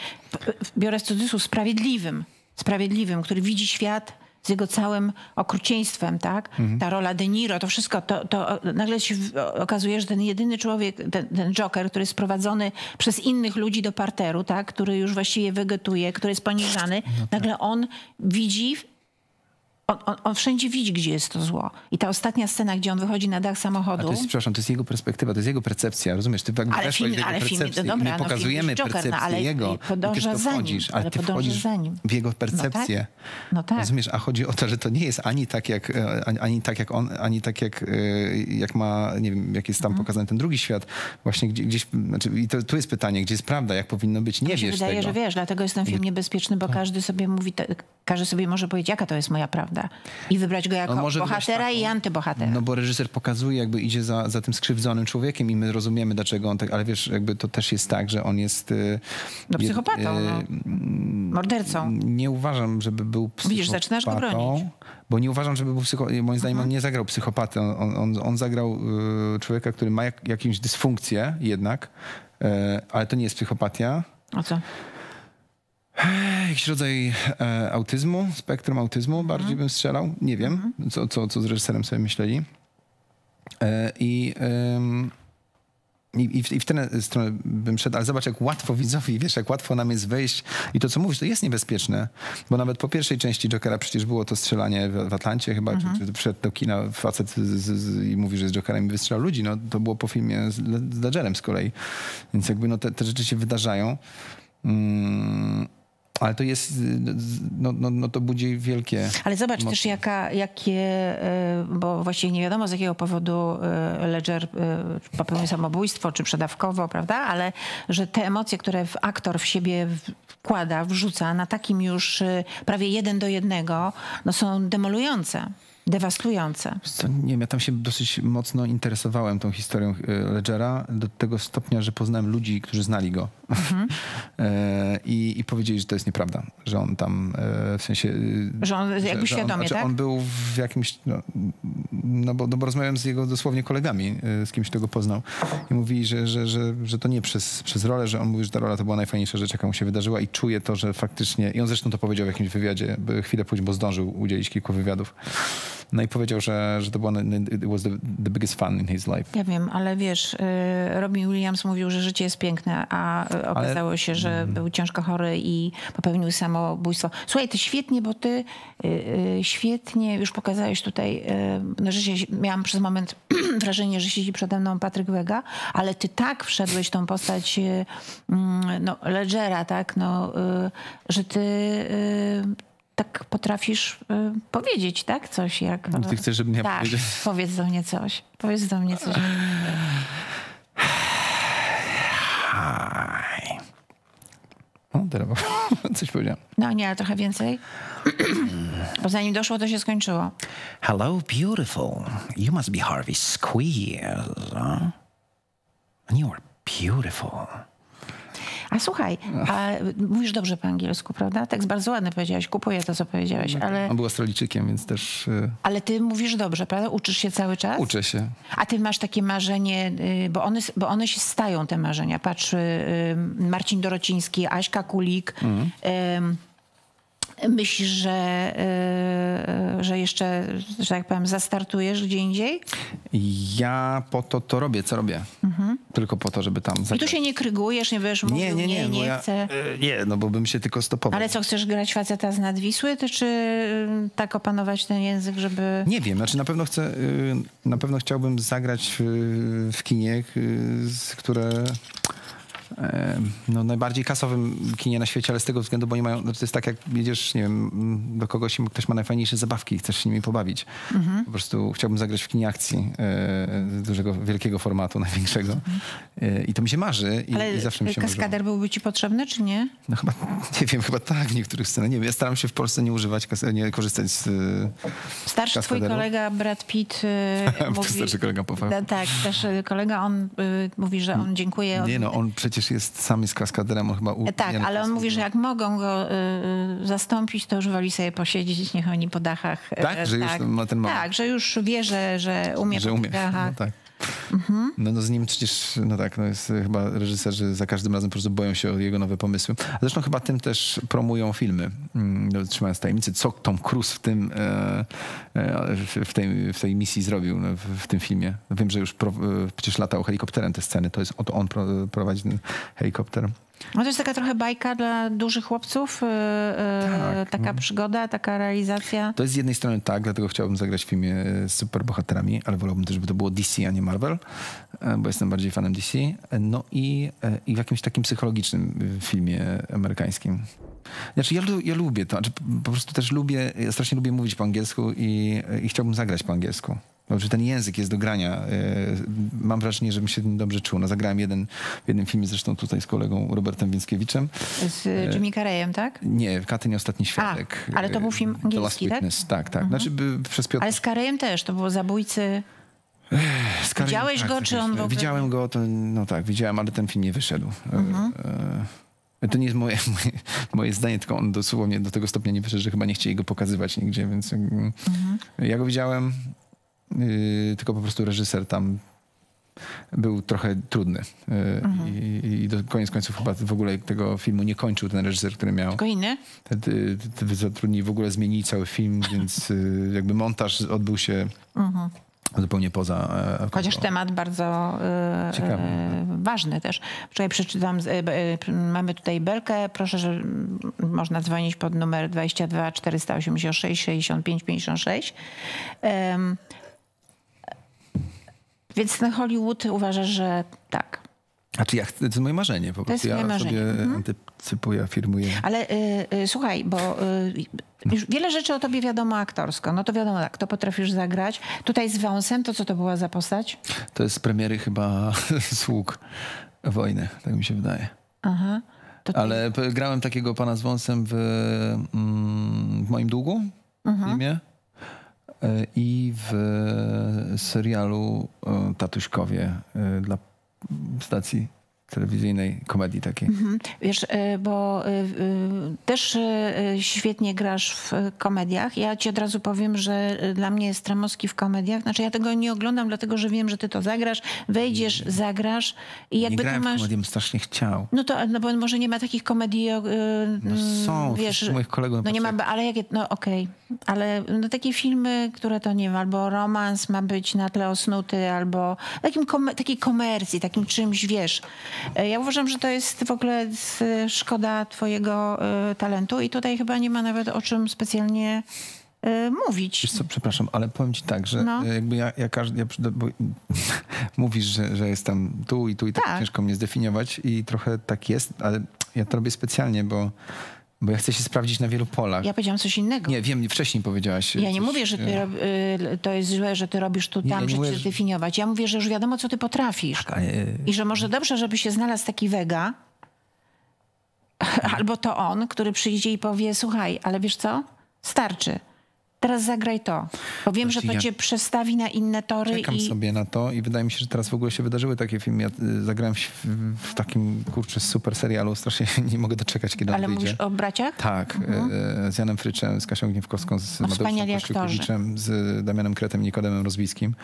[SPEAKER 1] biorę z cudzysłów, sprawiedliwym, sprawiedliwym, który widzi świat z jego całym okrucieństwem, tak? Mhm. Ta rola De Niro, to wszystko, to, to nagle się okazuje, że ten jedyny człowiek, ten, ten Joker, który jest sprowadzony przez innych ludzi do parteru, tak? Który już właściwie wegetuje, który jest poniżany, no tak. nagle on widzi on, on, on, wszędzie widzi, gdzie jest to zło. I ta ostatnia scena, gdzie on wychodzi na dach samochodu. A
[SPEAKER 2] to jest, przepraszam, to jest jego perspektywa, to jest jego percepcja, rozumiesz? Ty ale film, ale film, to dobra, my no, pokazujemy Joker, percepcję no, ale jego.
[SPEAKER 1] Podąża za nim,
[SPEAKER 2] ale, ale ty wchodzisz za nim. w jego percepcję. No tak. No tak. Rozumiesz? A chodzi o to, że to nie jest ani tak jak, e, ani, ani tak jak on, ani tak jak, e, jak ma, nie wiem, jak jest tam mhm. pokazany ten drugi świat. Właśnie gdzieś, gdzieś znaczy, i to, tu jest pytanie, gdzie jest prawda, jak powinno być. Nie to wiesz
[SPEAKER 1] wydaje,
[SPEAKER 2] tego.
[SPEAKER 1] że wiesz, dlatego jest ten film niebezpieczny, bo tak. każdy sobie mówi, każdy sobie może powiedzieć, jaka to jest moja prawda. I wybrać go jako bohatera i antybohatera.
[SPEAKER 2] No bo reżyser pokazuje, jakby idzie za, za tym skrzywdzonym człowiekiem i my rozumiemy, dlaczego on tak, ale wiesz, jakby to też jest tak, że on jest... Y,
[SPEAKER 1] no psychopatą, no. mordercą.
[SPEAKER 2] Nie uważam, żeby był psychopatą.
[SPEAKER 1] Widzisz, zaczynasz go bronić.
[SPEAKER 2] Bo nie uważam, żeby był psychopatą. Moim zdaniem on nie zagrał psychopaty. On, on, on zagrał y, człowieka, który ma jak, jakąś dysfunkcję jednak, y, ale to nie jest psychopatia.
[SPEAKER 1] A co?
[SPEAKER 2] Jakiś rodzaj e, autyzmu, spektrum autyzmu mhm. bardziej bym strzelał. Nie wiem, mhm. co, co, co z reżyserem sobie myśleli. E, I, i, i, w, I w tę stronę bym szedł, ale zobacz, jak łatwo widzowi, wiesz, jak łatwo nam jest wejść. I to, co mówisz, to jest niebezpieczne. Bo nawet po pierwszej części Jokera przecież było to strzelanie w, w Atlancie chyba, mhm. czy, czy przyszedł do kina facet z, z, z, i mówi, że z Jokerem i wystrzelał ludzi. No, to było po filmie z, z Ledgerem z kolei. Więc jakby no, te, te rzeczy się wydarzają. Mm ale to jest, no, no, no to budzi wielkie...
[SPEAKER 1] Ale zobacz też jaka, jakie, e, bo właściwie nie wiadomo z jakiego powodu e, Ledger e, popełnił samobójstwo, czy przedawkowo, prawda? Ale że te emocje, które aktor w siebie wkłada, wrzuca na takim już prawie jeden do jednego, no są demolujące dewastujące.
[SPEAKER 2] Co, nie wiem, ja tam się dosyć mocno interesowałem tą historią e, Ledgera do tego stopnia, że poznałem ludzi, którzy znali go mhm. (laughs) I, I, powiedzieli, że to jest nieprawda, że on tam e, w sensie...
[SPEAKER 1] Że on jakby że, świadomie,
[SPEAKER 2] on, znaczy
[SPEAKER 1] tak?
[SPEAKER 2] on był w jakimś... No, no, bo, no bo rozmawiałem z jego dosłownie kolegami, z kimś, kto go poznał i mówili, że, że, że, że to nie przez, przez rolę, że on mówi, że ta rola to była najfajniejsza rzecz, jaka mu się wydarzyła i czuje to, że faktycznie... I on zresztą to powiedział w jakimś wywiadzie, chwilę później, bo zdążył udzielić kilku wywiadów. No i powiedział, że, że to było it was the, the biggest fun in his life.
[SPEAKER 1] Ja wiem, ale wiesz, y, Robin Williams mówił, że życie jest piękne, a y, okazało ale... się, że mm. był ciężko chory i popełnił samobójstwo. Słuchaj, ty świetnie, bo ty y, świetnie już pokazałeś tutaj, no, że się, miałam przez moment (clears throat) wrażenie, że siedzi przede mną Patryk Wega, ale ty tak wszedłeś tą postać mm, no, Ledgera, tak, no, że ty tak potrafisz y, powiedzieć, tak? Coś jak...
[SPEAKER 2] Ty chcesz, żebym ja
[SPEAKER 1] tak,
[SPEAKER 2] powiedział? (laughs)
[SPEAKER 1] powiedz do mnie coś. Powiedz do mnie coś.
[SPEAKER 2] Hi. O, teraz (laughs) coś powiedziałem.
[SPEAKER 1] No nie, ale trochę więcej. (clears throat) Bo zanim doszło, to się skończyło.
[SPEAKER 3] Hello, beautiful. You must be Harvey Squeeze. Huh? And you are beautiful.
[SPEAKER 1] A słuchaj, a mówisz dobrze po angielsku, prawda? Tak bardzo ładnie powiedziałeś, kupuję to, co powiedziałeś, ale...
[SPEAKER 2] On był Australijczykiem, więc też... Y,
[SPEAKER 1] ale ty mówisz dobrze, prawda? Uczysz się cały czas?
[SPEAKER 2] Uczę się.
[SPEAKER 1] A ty masz takie marzenie, y, bo one, bo one się stają, te marzenia. Patrz, y, Marcin Dorociński, Aśka Kulik... Mhm. Myślisz, że, że jeszcze, że tak powiem, zastartujesz gdzie indziej?
[SPEAKER 2] Ja po to to robię, co robię. Mhm. Tylko po to, żeby tam zagrać.
[SPEAKER 1] I tu się nie krygujesz, nie wiesz, mówił, nie, nie, nie, nie, nie chcę.
[SPEAKER 2] Ja, nie, no bo bym się tylko stopował.
[SPEAKER 1] Ale co, chcesz grać faceta z Nadwisły, ty, czy y, tak opanować ten język, żeby...
[SPEAKER 2] Nie wiem, znaczy na pewno chcę, y, na pewno chciałbym zagrać w, w kinie, y, które no, najbardziej kasowym kinie na świecie, ale z tego względu, bo nie mają, no, to jest tak jak jedziesz, nie wiem, do kogoś, ktoś ma najfajniejsze zabawki i chcesz się nimi pobawić. Mhm. Po prostu chciałbym zagrać w kinie akcji e, dużego, wielkiego formatu, (laughs) największego. E, I to mi się marzy i,
[SPEAKER 1] ale
[SPEAKER 2] i zawsze mi się
[SPEAKER 1] kaskader
[SPEAKER 2] marzyło.
[SPEAKER 1] byłby ci potrzebny, czy nie?
[SPEAKER 2] No chyba, (laughs) nie wiem, chyba tak w niektórych scenach. Nie wiem, ja staram się w Polsce nie używać, nie korzystać z
[SPEAKER 1] Starszy twój kolega Brad Pitt e, (laughs) mówi...
[SPEAKER 2] Starszy kolega po
[SPEAKER 1] Tak, starszy kolega, on y, mówi, że on dziękuję.
[SPEAKER 2] Nie no, on przecież przecież jest, sam jest kaskaderem, on chyba... U,
[SPEAKER 1] tak, ale on mówi, że jak mogą go y, y, zastąpić, to już woli sobie posiedzieć, niech oni po dachach...
[SPEAKER 2] Tak,
[SPEAKER 1] y,
[SPEAKER 2] że tak, już ma ten moment.
[SPEAKER 1] Tak, że już wie, że, że umie
[SPEAKER 2] że
[SPEAKER 1] po
[SPEAKER 2] umie. dachach. No, tak. Mhm. No, no z nim przecież, no tak, no jest chyba reżyserzy za każdym razem po prostu boją się o jego nowe pomysły. Zresztą chyba tym też promują filmy, mm, no, trzymając tajemnicy, co Tom Cruise w tym, e, e, w tej, w tej misji zrobił, no, w, tym filmie. Wiem, że już pro, e, przecież latał helikopterem te sceny, to jest on prowadzi ten helikopter.
[SPEAKER 1] No to jest taka trochę bajka dla dużych chłopców, yy, tak. taka przygoda, taka realizacja.
[SPEAKER 2] To jest z jednej strony tak, dlatego chciałbym zagrać w filmie z superbohaterami, ale wolałbym też, żeby to było DC, a nie Marvel, bo jestem bardziej fanem DC. No i, i w jakimś takim psychologicznym filmie amerykańskim. Znaczy ja, ja lubię to, znaczy, po prostu też lubię, ja strasznie lubię mówić po angielsku i, i chciałbym zagrać po angielsku. Znaczy ten język jest do grania. E, mam wrażenie, żebym się dobrze czuł. No, zagrałem jeden, w jednym filmie zresztą tutaj z kolegą Robertem Więckiewiczem.
[SPEAKER 1] Z Jimmy Carreyem, tak?
[SPEAKER 2] Nie, Katyń Ostatni Świadek.
[SPEAKER 1] A, ale to był film angielski, tak?
[SPEAKER 2] Witness. Tak, tak. Mhm. Znaczy by, przez Piotr...
[SPEAKER 1] Ale z Careyem też, to było zabójcy... Careyem, Widziałeś tak, go, czy on w ogóle...
[SPEAKER 2] Widziałem go, to, no tak, widziałem, ale ten film nie wyszedł. Mhm. E, to nie jest moje, (laughs) moje, moje, zdanie, tylko on dosłownie do tego stopnia nie wyszedł, że chyba nie chcieli go pokazywać nigdzie, więc mhm. ja go widziałem, tylko po prostu reżyser tam był trochę trudny. Yy, mhm. I, I, do koniec końców chyba w ogóle tego filmu nie kończył ten reżyser, który miał.
[SPEAKER 1] Tylko inny?
[SPEAKER 2] Zatrudnili w ogóle zmienili cały film, (laughs) więc yy, jakby montaż odbył się mhm. zupełnie poza...
[SPEAKER 1] E, Chociaż temat bardzo Ciekawy. ważny też. Wczoraj przeczytam, mamy tutaj belkę, proszę, że można dzwonić pod numer 22 486 65 56. Więc ten Hollywood uważa, że tak.
[SPEAKER 2] A czy ja to jest moje marzenie po prostu.
[SPEAKER 1] jest
[SPEAKER 2] ja
[SPEAKER 1] twoje
[SPEAKER 2] sobie
[SPEAKER 1] marzenie. Mhm.
[SPEAKER 2] antycypuję, afirmuję.
[SPEAKER 1] Ale y, y, słuchaj, bo y, już wiele rzeczy o tobie wiadomo aktorsko. No to wiadomo, tak, to potrafisz zagrać. Tutaj z Wąsem, to co to była za postać?
[SPEAKER 2] To jest z premiery chyba (laughs) Sług Wojny, tak mi się wydaje.
[SPEAKER 1] Aha. To
[SPEAKER 2] Ale grałem takiego pana z wąsem w, mm, w moim długu
[SPEAKER 1] Mhm.
[SPEAKER 2] e, i w serialu e, Tatuśkowie e, dla stacji telewizyjnej, komedii takiej.
[SPEAKER 1] Mhm. Wiesz, y, bo y, y, też świetnie grasz w komediach. Ja ci od razu powiem, że dla mnie Stramowski w komediach, znaczy ja tego nie oglądam, dlatego że wiem, że ty to zagrasz, wejdziesz, zagrasz i
[SPEAKER 2] Nie
[SPEAKER 1] jakby ty
[SPEAKER 2] grałem w
[SPEAKER 1] masz...
[SPEAKER 2] komedię, bym strasznie chciał.
[SPEAKER 1] No to, no bo może nie ma takich komedii,
[SPEAKER 2] No są,
[SPEAKER 1] wiesz,
[SPEAKER 2] moich kolegów
[SPEAKER 1] no nie ma, ale jakie, no okej, ale no takie filmy, które to nie wiem, albo romans ma być na tle osnuty, albo takim kom- takiej komercji, takim czymś, wiesz. E, Ja uważam, że to jest w ogóle szkoda twojego e, talentu i tutaj chyba nie ma nawet o czym specjalnie e, mówić.
[SPEAKER 2] Wiesz co, przepraszam, ale powiem ci tak, że
[SPEAKER 1] No.
[SPEAKER 2] jakby ja, ja każdy, ja, bo, (laughs) mówisz, że, że jestem tu i tu i tak,
[SPEAKER 1] Tak.
[SPEAKER 2] ciężko mnie zdefiniować i trochę tak jest, ale ja to robię specjalnie, bo, bo ja chcę się sprawdzić na wielu polach.
[SPEAKER 1] Ja powiedziałam coś innego.
[SPEAKER 2] Nie, wiem, wcześniej powiedziałaś.
[SPEAKER 1] Ja nie
[SPEAKER 2] coś,
[SPEAKER 1] mówię, że ty
[SPEAKER 2] e,
[SPEAKER 1] y, to jest złe, że ty robisz tu,
[SPEAKER 2] Nie,
[SPEAKER 1] tam,
[SPEAKER 2] nie
[SPEAKER 1] że chcesz
[SPEAKER 2] że-
[SPEAKER 1] definiować. Ja mówię, że już wiadomo, co ty potrafisz.
[SPEAKER 2] e,
[SPEAKER 1] I że może dobrze, żeby się znalazł taki wega, (laughs) albo to on, który przyjdzie i powie, słuchaj, ale wiesz co? Starczy. Teraz zagraj to. Bo wiem, że to
[SPEAKER 2] Znaczy, ja
[SPEAKER 1] cię przestawi na inne tory
[SPEAKER 2] Czekam
[SPEAKER 1] i...
[SPEAKER 2] sobie na to i wydaje mi się, że teraz w ogóle się wydarzyły takie filmy. Ja y, zagrałem w, w takim, kurczę, super serialu. Strasznie (laughs) nie mogę doczekać, kiedy
[SPEAKER 1] Ale
[SPEAKER 2] on wyjdzie.
[SPEAKER 1] mówisz o braciach?
[SPEAKER 2] Tak, e, z Janem Fryczem, z Kasią Gniewkowską, z
[SPEAKER 1] No,
[SPEAKER 2] Mateuszem. Kościukowiczem, z Damianem Kretem Nikodemem Rozbickim.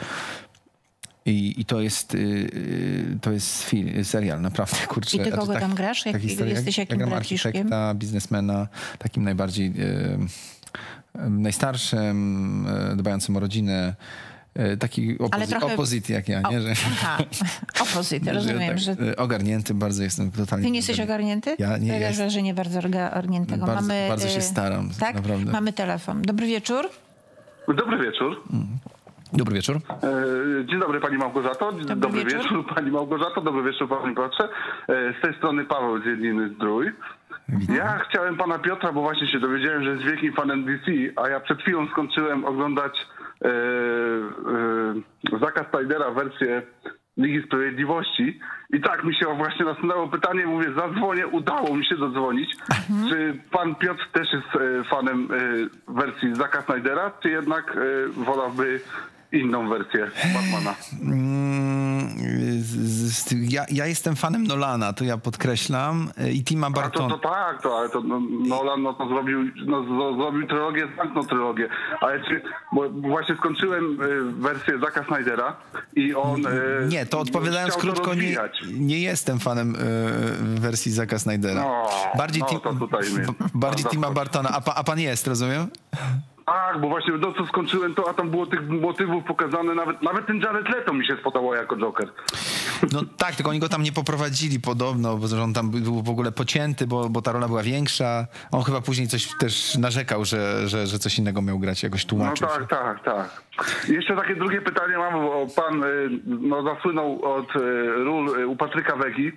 [SPEAKER 2] I, I to jest, y, y, to jest film, serial, naprawdę, kurczę.
[SPEAKER 1] I ty
[SPEAKER 2] Znaczy,
[SPEAKER 1] kogo tam grasz? Jak-
[SPEAKER 2] historia-
[SPEAKER 1] jesteś
[SPEAKER 2] ja
[SPEAKER 1] jakim
[SPEAKER 2] gram
[SPEAKER 1] braciszkiem?
[SPEAKER 2] architekta, biznesmena, takim najbardziej y, y, najstarszym, dbającym o rodzinę. y, Taki opozy-
[SPEAKER 1] trochę-
[SPEAKER 2] opozyt jak ja, nie? Że,
[SPEAKER 1] Aha, opozyt, (laughs)
[SPEAKER 2] że
[SPEAKER 1] rozumiem,
[SPEAKER 2] tak,
[SPEAKER 1] że
[SPEAKER 2] y, Ogarnięty bardzo jestem totalnie.
[SPEAKER 1] ty nie jesteś ogarnięty?
[SPEAKER 2] Ja nie
[SPEAKER 1] Wydaje
[SPEAKER 2] jestem.
[SPEAKER 1] że nie bardzo ogarniętego.
[SPEAKER 2] Bardzo-
[SPEAKER 1] Mamy,
[SPEAKER 2] bardzo się
[SPEAKER 1] y,
[SPEAKER 2] staram,
[SPEAKER 1] Tak?
[SPEAKER 2] naprawdę.
[SPEAKER 1] Mamy telefon. Dobry wieczór.
[SPEAKER 4] Dobry wieczór.
[SPEAKER 2] Dobry wieczór.
[SPEAKER 4] E, Dzień dobry Pani Małgorzato. Dzień
[SPEAKER 1] Dobry
[SPEAKER 4] Dobry,
[SPEAKER 1] wieczór.
[SPEAKER 4] wieczór. Pani Małgorzato. Dobry wieczór Panie Piotrze. E, Z tej strony Paweł z Jedliny Zdrój. Ja chciałem Pana Piotra, bo właśnie się dowiedziałem, że jest wielkim fanem DC, a ja przed chwilą skończyłem oglądać e, e, Zaka Snydera wersję Ligi Sprawiedliwości. I tak mi się właśnie nasunęło pytanie, mówię, zadzwonię, udało mi się dodzwonić. Czy pan Piotr też jest e, fanem wersji Zaka Snydera, czy jednak wolałby inną wersję Batmana?
[SPEAKER 2] Mm, ja, ja jestem fanem Nolana, to ja podkreślam, y, i Tima
[SPEAKER 4] A to,
[SPEAKER 2] Bartona.
[SPEAKER 4] to tak, to, ale to no, Nolan no, to zrobił, no, zrobił trylogię, zamknął trylogię. Ale czy, bo właśnie skończyłem y, wersję Zaka Snydera i on... y,
[SPEAKER 2] Nie, to odpowiadając krótko, nie, nie jestem fanem wersji Zaka Snydera.
[SPEAKER 4] No,
[SPEAKER 2] bardziej
[SPEAKER 4] no
[SPEAKER 2] Tim- bardziej Tima. Bartona. A, pa, a pan jest, rozumiem?
[SPEAKER 4] Tak, bo właśnie no, co skończyłem to, a tam było tych motywów pokazane, nawet, nawet ten Jared Leto mi się spodobał jako Joker.
[SPEAKER 2] No tak, tylko oni go tam nie poprowadzili podobno, bo że on tam był w ogóle pocięty, bo, bo ta rola była większa. On chyba później coś też narzekał, że, że, że coś innego miał grać, jakoś
[SPEAKER 4] No
[SPEAKER 2] tłumaczył. się.
[SPEAKER 4] tak, tak, tak. Jeszcze takie drugie pytanie mam, bo pan y, no, zasłynął od y, ról y, u Patryka Wegi.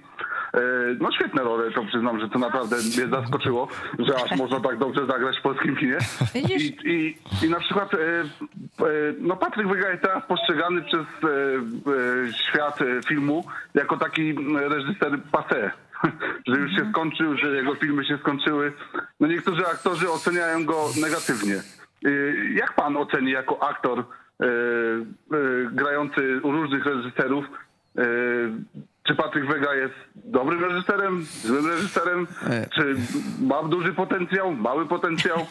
[SPEAKER 4] Y, No świetne role, to przyznam, że to naprawdę mnie zaskoczyło, że aż można tak dobrze zagrać w polskim kinie. I, i, I na przykład y, y, no Patryk Wega jest teraz postrzegany przez świat filmu jako taki reżyser passé. (laughs) Że już się skończył, że jego filmy się skończyły. No niektórzy aktorzy oceniają go negatywnie. Jak pan oceni jako aktor grający u różnych reżyserów? Czy Patryk Wega jest dobrym reżyserem, złym reżyserem?
[SPEAKER 2] E.
[SPEAKER 4] Czy ma duży potencjał, mały potencjał? (laughs)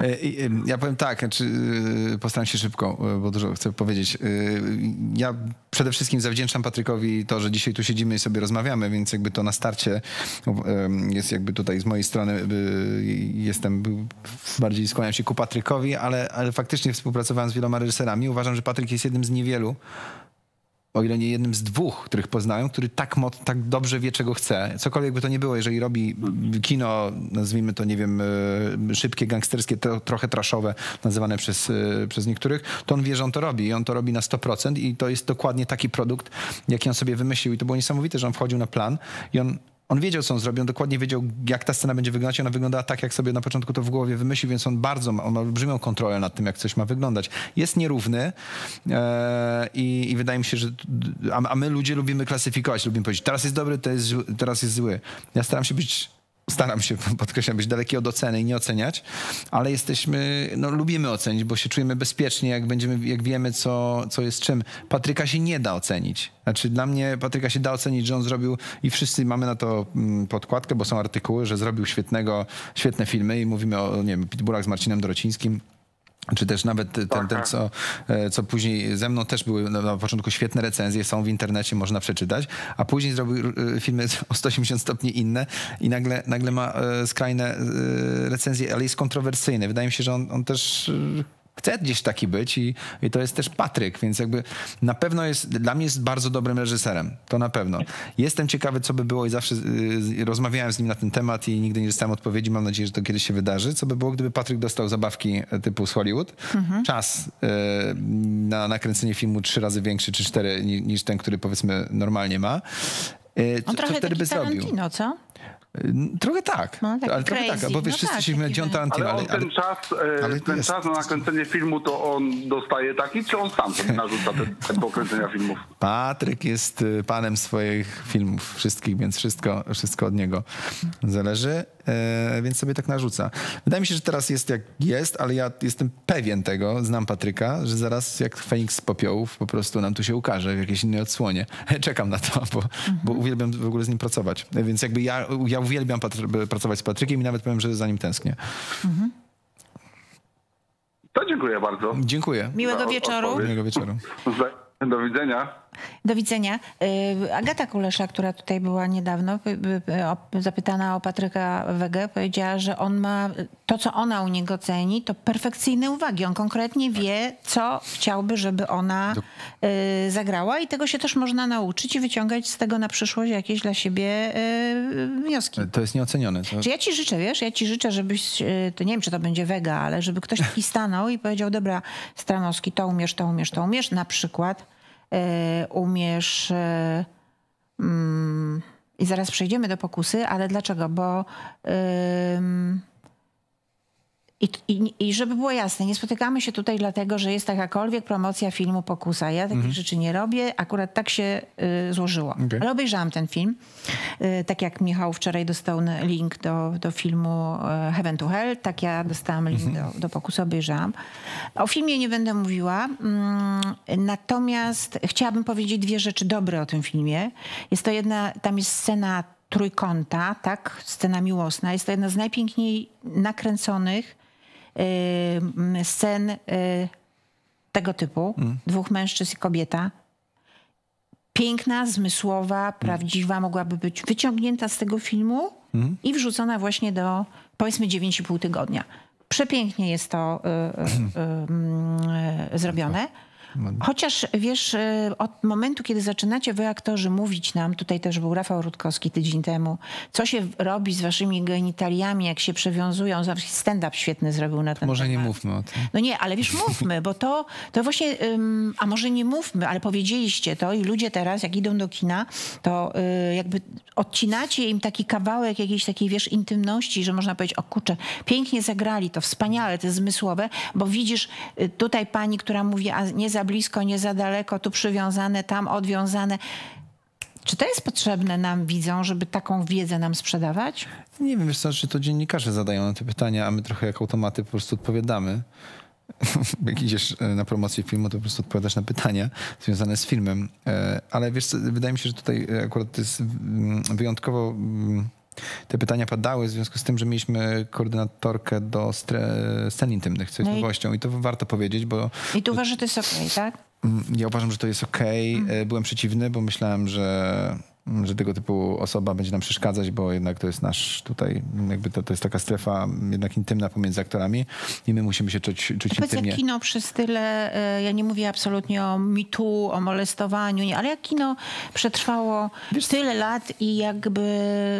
[SPEAKER 2] E, Ja powiem tak, znaczy, e, postaram się szybko, bo dużo chcę powiedzieć. Ja przede wszystkim zawdzięczam Patrykowi to, że dzisiaj tu siedzimy i sobie rozmawiamy, więc jakby to na starcie e, jest jakby tutaj z mojej strony jestem bardziej skłaniam się ku Patrykowi, ale, ale faktycznie współpracowałem z wieloma reżyserami. Uważam, że Patryk jest jednym z niewielu o ile nie jednym z dwóch, których poznałem, który tak, moc, tak dobrze wie, czego chce. Cokolwiek by to nie było, jeżeli robi kino, nazwijmy to, nie wiem, e, szybkie, gangsterskie, to, trochę traszowe, nazywane przez, e, przez niektórych, to on wie, że on to robi i on to robi na 100% i to jest dokładnie taki produkt, jaki on sobie wymyślił i to było niesamowite, że on wchodził na plan i on on wiedział, co on zrobił, on dokładnie wiedział, jak ta scena będzie wyglądać. Ona wyglądała tak, jak sobie na początku to w głowie wymyślił, więc on bardzo ma, on ma olbrzymią kontrolę nad tym, jak coś ma wyglądać. Jest nierówny e, i, i, wydaje mi się, że a, a, my ludzie lubimy klasyfikować, lubimy powiedzieć, teraz jest dobry, jest, teraz jest zły. Ja staram się być staram się, (laughs) podkreślam, być daleki od oceny i nie oceniać, ale jesteśmy, no lubimy ocenić, bo się czujemy bezpiecznie, jak będziemy, jak wiemy, co, co jest czym. Patryka się nie da ocenić. Znaczy dla mnie Patryka się da ocenić, że on zrobił i wszyscy mamy na to mm, podkładkę, bo są artykuły, że zrobił świetnego, świetne filmy i mówimy o, nie wiem, Pitbullach z Marcinem Dorocińskim czy też nawet ten, ten co, e, co później ze mną też były na początku świetne recenzje, są w internecie, można przeczytać, a później zrobił e, filmy (laughs) o 180 stopni inne i nagle, nagle ma e, skrajne recenzje, ale jest kontrowersyjny. Wydaje mi się, że on, on też chce gdzieś taki być i, i, to jest też Patryk, więc jakby na pewno jest, dla mnie jest bardzo dobrym reżyserem, to na pewno. Jestem ciekawy, co by było i zawsze y, rozmawiałem z nim na ten temat i nigdy nie dostałem odpowiedzi, mam nadzieję, że to kiedyś się wydarzy, co by było, gdyby Patryk dostał zabawki e, typu z Hollywood, mhm. czas y, na nakręcenie filmu trzy razy większy czy cztery niż ten, który powiedzmy normalnie ma.
[SPEAKER 1] Y, On co, trochę co wtedy by zrobił? co?
[SPEAKER 2] Trochę tak, no, tak ale trochę tak, bo wiesz, no wszyscy tak, się mówią John Tarantino.
[SPEAKER 4] Ale, on ale, ten czas, e, ale ten jest, czas na nakręcenie filmu, to on dostaje taki, czy on sam sobie narzuca ten tempo kręcenia filmów?
[SPEAKER 2] Patryk jest e, panem swoich filmów wszystkich, więc wszystko, wszystko od niego zależy, więc sobie tak narzuca. Wydaje mi się, że teraz jest jak jest, ale ja jestem pewien tego, znam Patryka, że zaraz jak Feniks z popiołów po prostu nam tu się ukaże w jakiejś innej odsłonie. (laughs) Czekam na to, bo, mhm. bo uwielbiam w ogóle z nim pracować. Więc jakby ja, ja uwielbiam pracować z Patrykiem i nawet powiem, że za nim tęsknię. Mhm.
[SPEAKER 4] To dziękuję bardzo.
[SPEAKER 2] Dziękuję.
[SPEAKER 1] Miłego wieczoru.
[SPEAKER 2] Miłego wieczoru. (laughs)
[SPEAKER 4] Do widzenia.
[SPEAKER 1] Do widzenia. Y, Agata Kulesza, która tutaj była niedawno, zapytana o Patryka Wegę, powiedziała, że on ma to, co ona u niego ceni, to perfekcyjne uwagi. On konkretnie wie, co chciałby, żeby ona y, zagrała i tego się też można nauczyć i wyciągać z tego na przyszłość jakieś dla siebie y, wnioski.
[SPEAKER 2] To jest nieocenione. To...
[SPEAKER 1] Czy ja ci życzę, wiesz, ja ci życzę, żebyś, to nie wiem, czy to będzie Wega, ale żeby ktoś taki stanął i powiedział, dobra, Stranowski, to umiesz, to umiesz, to umiesz, na przykład umiesz. E, mm, I zaraz przejdziemy do pokusy, ale dlaczego? Bo i, i, I, żeby było jasne, nie spotykamy się tutaj dlatego, że jest jakakolwiek promocja filmu Pokusa. Ja takich mhm. rzeczy nie robię, akurat tak się y, złożyło. Okay. Ale obejrzałam ten film. Y, tak jak Michał wczoraj dostał link do, do filmu y, Heaven to Hell, tak ja dostałam link mhm. do, do Pokusa, obejrzałam. O filmie nie będę mówiła, mm, natomiast chciałabym powiedzieć dwie rzeczy dobre o tym filmie. Jest to jedna, tam jest scena trójkąta, tak, scena miłosna. Jest to jedna z najpiękniej nakręconych scen y, tego typu, mm. dwóch mężczyzn i kobieta. Piękna, zmysłowa, prawdziwa, mogłaby być wyciągnięta z tego filmu mm. i wrzucona właśnie do powiedzmy 9,5 tygodnia. Przepięknie jest to y, zrobione. Chociaż wiesz, e, od momentu, kiedy zaczynacie wy aktorzy mówić nam, tutaj też był Rafał Rutkowski tydzień temu, co się robi z waszymi genitaliami, jak się przewiązują, stand-up świetny zrobił na ten
[SPEAKER 2] Może
[SPEAKER 1] temat.
[SPEAKER 2] nie mówmy o tym.
[SPEAKER 1] No nie, ale wiesz, mówmy, bo to, to właśnie, a może nie mówmy, ale powiedzieliście to i ludzie teraz, jak idą do kina, to y, jakby odcinacie im taki kawałek jakiejś takiej, wiesz, intymności, że można powiedzieć, o kurczę, pięknie zagrali, to wspaniale, to jest zmysłowe, bo widzisz y, tutaj pani, która mówi, a nie za blisko, nie za daleko, tu przywiązane, tam odwiązane. Czy to jest potrzebne nam, widzą, żeby taką wiedzę nam sprzedawać?
[SPEAKER 2] Nie wiem, wiesz co, czy to dziennikarze zadają na te pytania, a my trochę jak automaty po prostu odpowiadamy. (laughs) jak idziesz e, na promocję filmu, to po prostu odpowiadasz na pytania związane z filmem. E, ale wiesz wydaje mi się, że tutaj akurat to jest mm, wyjątkowo mm, te pytania padały w związku z tym, że mieliśmy koordynatorkę do scen intymnych, co jest no nowością i to warto powiedzieć, bo...
[SPEAKER 1] I tu uważasz, że to jest okej, okay, tak?
[SPEAKER 2] Mm, ja uważam, że to jest okej. Okay. Mm. Byłem przeciwny, bo myślałem, że że tego typu osoba będzie nam przeszkadzać, bo jednak to jest nasz tutaj, jakby to, to jest taka strefa jednak intymna pomiędzy aktorami i my musimy się czuć, czuć
[SPEAKER 1] Powiedz,
[SPEAKER 2] intymnie.
[SPEAKER 1] jak kino przez tyle, e, ja nie mówię absolutnie o mitu, o molestowaniu, nie, ale jak kino przetrwało tyle lat i jakby...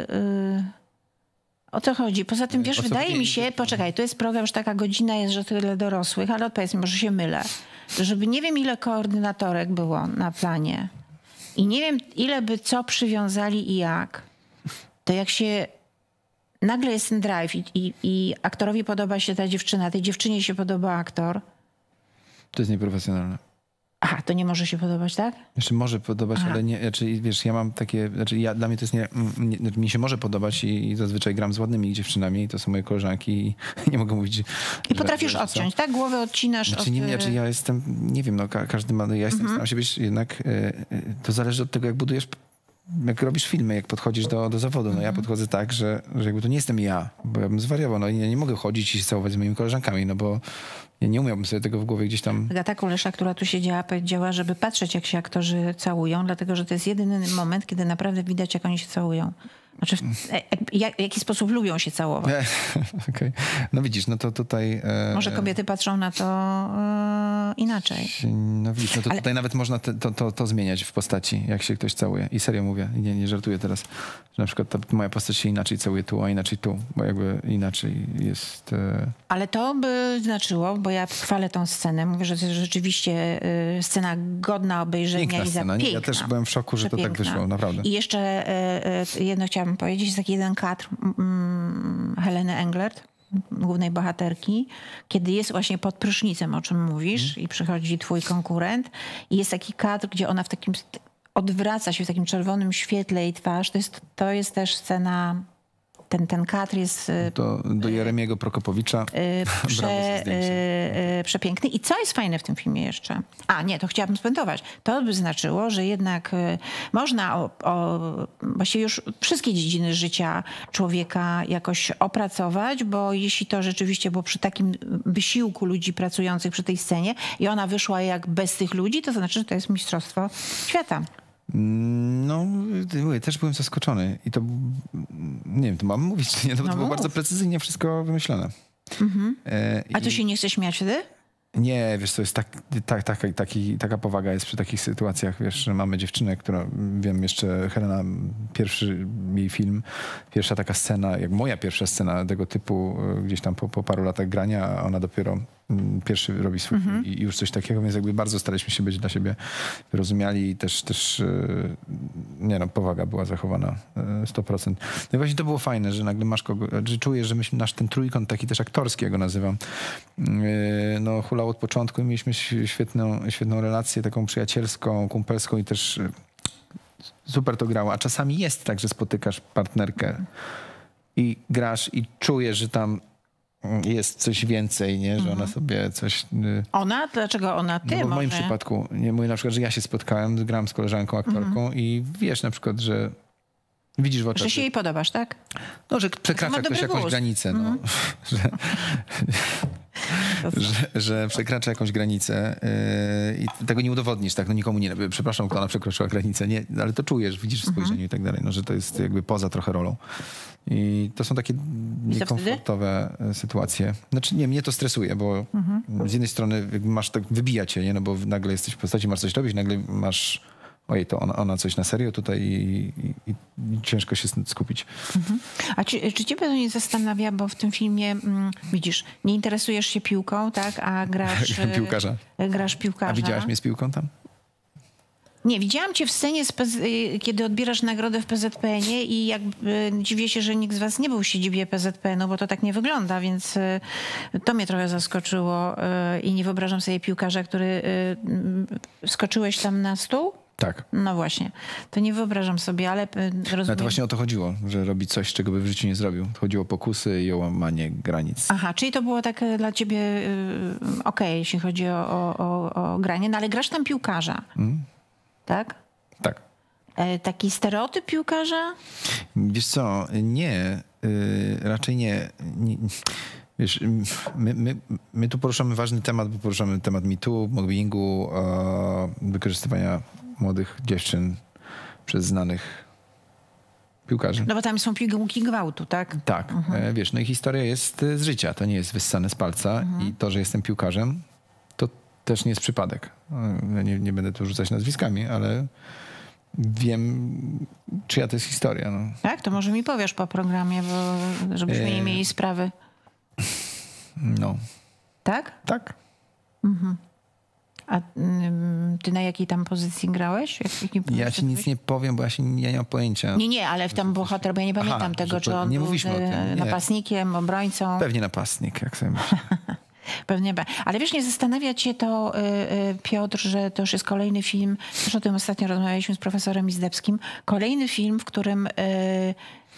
[SPEAKER 1] e, O co chodzi? Poza tym, wiesz,
[SPEAKER 2] O co
[SPEAKER 1] wydaje mi się, poczekaj, to jest program, że taka godzina jest, że tyle dorosłych, ale odpowiedz mi, może się mylę, żeby nie wiem ile koordynatorek było na planie i nie wiem ile by co przywiązali i jak, to jak się nagle jest ten drive i, i, i aktorowi podoba się ta dziewczyna, tej dziewczynie się podoba aktor,
[SPEAKER 2] To jest nieprofesjonalne.
[SPEAKER 1] Aha, to nie może się podobać, tak?
[SPEAKER 2] Jeszcze może podobać,
[SPEAKER 1] Aha.
[SPEAKER 2] ale nie, znaczy, wiesz, ja mam takie, znaczy ja, dla mnie to jest nie, nie znaczy, mi się może podobać i, i zazwyczaj gram z ładnymi dziewczynami, to są moje koleżanki i (laughs) nie mogę mówić, że...
[SPEAKER 1] I potrafisz
[SPEAKER 2] że
[SPEAKER 1] odciąć, tak? Głowę odcinasz
[SPEAKER 2] Znaczy,
[SPEAKER 1] od...
[SPEAKER 2] nie, znaczy ja jestem, nie wiem, no ka każdy ma, ja jestem,
[SPEAKER 1] Mhm.
[SPEAKER 2] staram się być jednak, e, e, to zależy od tego, jak budujesz, jak robisz filmy, jak podchodzisz do, do zawodu. No
[SPEAKER 1] Mhm.
[SPEAKER 2] ja podchodzę tak, że, że jakby to nie jestem ja, bo ja bym zwariował, no i ja nie mogę chodzić i się całować z moimi koleżankami, no bo ja nie umiałbym sobie tego w głowie gdzieś tam...
[SPEAKER 1] Agata Kulesza, która tu siedziała, powiedziała, żeby patrzeć, jak się aktorzy całują, dlatego że to jest jedyny moment, kiedy naprawdę widać, jak oni się całują. Znaczy, w, e, jak, jaki sposób lubią się całować. (laughs)
[SPEAKER 2] Okej. No widzisz, no to tutaj... e,
[SPEAKER 1] Może kobiety patrzą na to e, inaczej.
[SPEAKER 2] No widzisz, no to
[SPEAKER 1] Ale-
[SPEAKER 2] tutaj nawet można te, to, to, to zmieniać w postaci, jak się ktoś całuje. I serio mówię, nie, nie żartuję teraz, że na przykład ta moja postać się inaczej całuje tu, a inaczej tu, bo jakby inaczej jest... E...
[SPEAKER 1] Ale to by znaczyło, bo ja chwalę tą scenę, mówię, że to jest rzeczywiście y, scena godna obejrzenia
[SPEAKER 2] Piękna
[SPEAKER 1] i za
[SPEAKER 2] scena, nie? Ja
[SPEAKER 1] piękna.
[SPEAKER 2] też byłem w szoku, że to tak
[SPEAKER 1] Przepiękna.
[SPEAKER 2] wyszło, naprawdę.
[SPEAKER 1] I jeszcze y, jedno chciałabym powiedzieć, jest taki jeden kadr mm, Heleny Englert, głównej bohaterki, kiedy jest właśnie pod prysznicem, o czym mówisz,
[SPEAKER 2] Mhm.
[SPEAKER 1] i przychodzi twój konkurent i jest taki kadr, gdzie ona w takim odwraca się w takim czerwonym świetle jej twarz. To jest, to jest też scena, ten, ten kadr jest y,
[SPEAKER 2] To do Jeremiego Prokopowicza.
[SPEAKER 1] y, (laughs) prze, y, y, przepiękny. I co jest fajne w tym filmie jeszcze? A nie, to chciałabym spuentować. To by znaczyło, że jednak y, można o, o, właściwie już wszystkie dziedziny życia człowieka jakoś opracować, bo jeśli to rzeczywiście było przy takim wysiłku ludzi pracujących przy tej scenie i ona wyszła jak bez tych ludzi, to znaczy, że to jest mistrzostwo świata.
[SPEAKER 2] No, też byłem zaskoczony. I to, nie wiem, to mam mówić, czy nie? To,
[SPEAKER 1] No
[SPEAKER 2] to było bardzo precyzyjnie wszystko wymyślone. E,
[SPEAKER 1] A
[SPEAKER 2] i-
[SPEAKER 1] się nie chce śmiać wtedy?
[SPEAKER 2] Nie, wiesz, to jest tak, tak, tak, taki, taka powaga jest przy takich sytuacjach, wiesz, że mamy dziewczynę, która, wiem, jeszcze Helena, pierwszy jej film, pierwsza taka scena, jak moja pierwsza scena tego typu, e, gdzieś tam po, po paru latach grania, a ona dopiero pierwszy robi swój film i i już coś takiego, więc jakby bardzo staraliśmy się być dla siebie wyrozumiali i też, też e, nie no, powaga była zachowana e, 100%. No i właśnie to było fajne, że nagle masz kogo, że czujesz, że myśmy, nasz ten trójkąt taki też aktorski, jak go nazywam, yy, no hulał od początku i mieliśmy świetną, świetną relację, taką przyjacielską, kumpelską i też super to grało. A czasami jest tak, że spotykasz partnerkę i grasz i czujesz, że tam mm, jest coś więcej, nie? Że ona sobie coś... yy,
[SPEAKER 1] Ona? Dlaczego ona? Ty
[SPEAKER 2] no bo w moim
[SPEAKER 1] może?
[SPEAKER 2] przypadku, nie mówię na przykład, że ja się spotkałem, grałem z koleżanką aktorką i wiesz na przykład, że widzisz w oczach,
[SPEAKER 1] Że się jej podobasz, tak?
[SPEAKER 2] no, że przekracza ktoś jakąś granicę, no. (laughs) że, (laughs) że, że przekracza jakąś granicę yy, i tego nie udowodnisz, tak, no nikomu nie, przepraszam, kto ona przekroczyła granicę, nie, ale to czujesz, widzisz w spojrzeniu i tak dalej, no, że to jest jakby poza trochę rolą. I to są takie niekomfortowe e, sytuacje. Znaczy nie, mnie to stresuje, bo z jednej strony masz tak, wybija cię, nie? no bo nagle jesteś w postaci, masz coś robić, nagle masz ojej, to ona, ona coś na serio tutaj i, i, i ciężko się skupić.
[SPEAKER 1] A czy, czy ciebie to nie zastanawia, bo w tym filmie, mm, widzisz, nie interesujesz się piłką, tak? A (laughs) grasz...
[SPEAKER 2] Gram piłkarza.
[SPEAKER 1] e, Grasz piłkarza.
[SPEAKER 2] A widziałaś mnie z piłką tam?
[SPEAKER 1] Nie, widziałam cię w scenie, y, kiedy odbierasz nagrodę w PZPN-ie i jakby dziwię się, że nikt z was nie był w siedzibie PZPN-u, bo to tak nie wygląda, więc y, to mnie trochę zaskoczyło y, i nie wyobrażam sobie piłkarza, który... Skoczyłeś tam na stół?
[SPEAKER 2] Tak.
[SPEAKER 1] No właśnie, to nie wyobrażam sobie, ale y,
[SPEAKER 2] No
[SPEAKER 1] rozumiem...
[SPEAKER 2] to właśnie o to chodziło, że robi coś, czego by w życiu nie zrobił. Chodziło o pokusy i o łamanie granic.
[SPEAKER 1] Aha, czyli to było tak dla ciebie okej, jeśli chodzi o, o, o, o granie, no ale grasz tam piłkarza,
[SPEAKER 2] Mm.
[SPEAKER 1] Tak?
[SPEAKER 2] Tak.
[SPEAKER 1] E, taki stereotyp piłkarza?
[SPEAKER 2] Wiesz co, nie, y, raczej nie. nie wiesz, my, my, my tu poruszamy ważny temat, bo poruszamy temat mitu, mobbingu, wykorzystywania młodych dziewczyn przez znanych piłkarzy.
[SPEAKER 1] No bo tam są pigułki gwałtu, tak?
[SPEAKER 2] Tak, e, wiesz, no i historia jest z życia, to nie jest wyssane z palca i to, że jestem piłkarzem, też nie jest przypadek. Nie, nie będę tu rzucać nazwiskami, ale wiem, czyja to jest historia. No.
[SPEAKER 1] Tak? To może mi powiesz po programie, bo żebyśmy nie
[SPEAKER 2] E.
[SPEAKER 1] mieli sprawy.
[SPEAKER 2] no,
[SPEAKER 1] Tak?
[SPEAKER 2] tak.
[SPEAKER 1] A ym, ty na jakiej tam pozycji grałeś? Jak,
[SPEAKER 2] Ja ci nic nie powiem, bo ja, się, ja nie mam pojęcia.
[SPEAKER 1] Nie, nie, ale w tam bohater, bo ja nie pamiętam
[SPEAKER 2] Aha,
[SPEAKER 1] tego, czy on
[SPEAKER 2] nie
[SPEAKER 1] był
[SPEAKER 2] mówiliśmy o tym,
[SPEAKER 1] e, napastnikiem, obrońcą.
[SPEAKER 2] Pewnie napastnik, jak sobie myślę. (laughs)
[SPEAKER 1] Pewnie. be- Ale wiesz, nie zastanawia cię to, y, y, Piotr, że to już jest kolejny film, też o tym ostatnio rozmawialiśmy z profesorem Izdebskim, kolejny film, w którym y,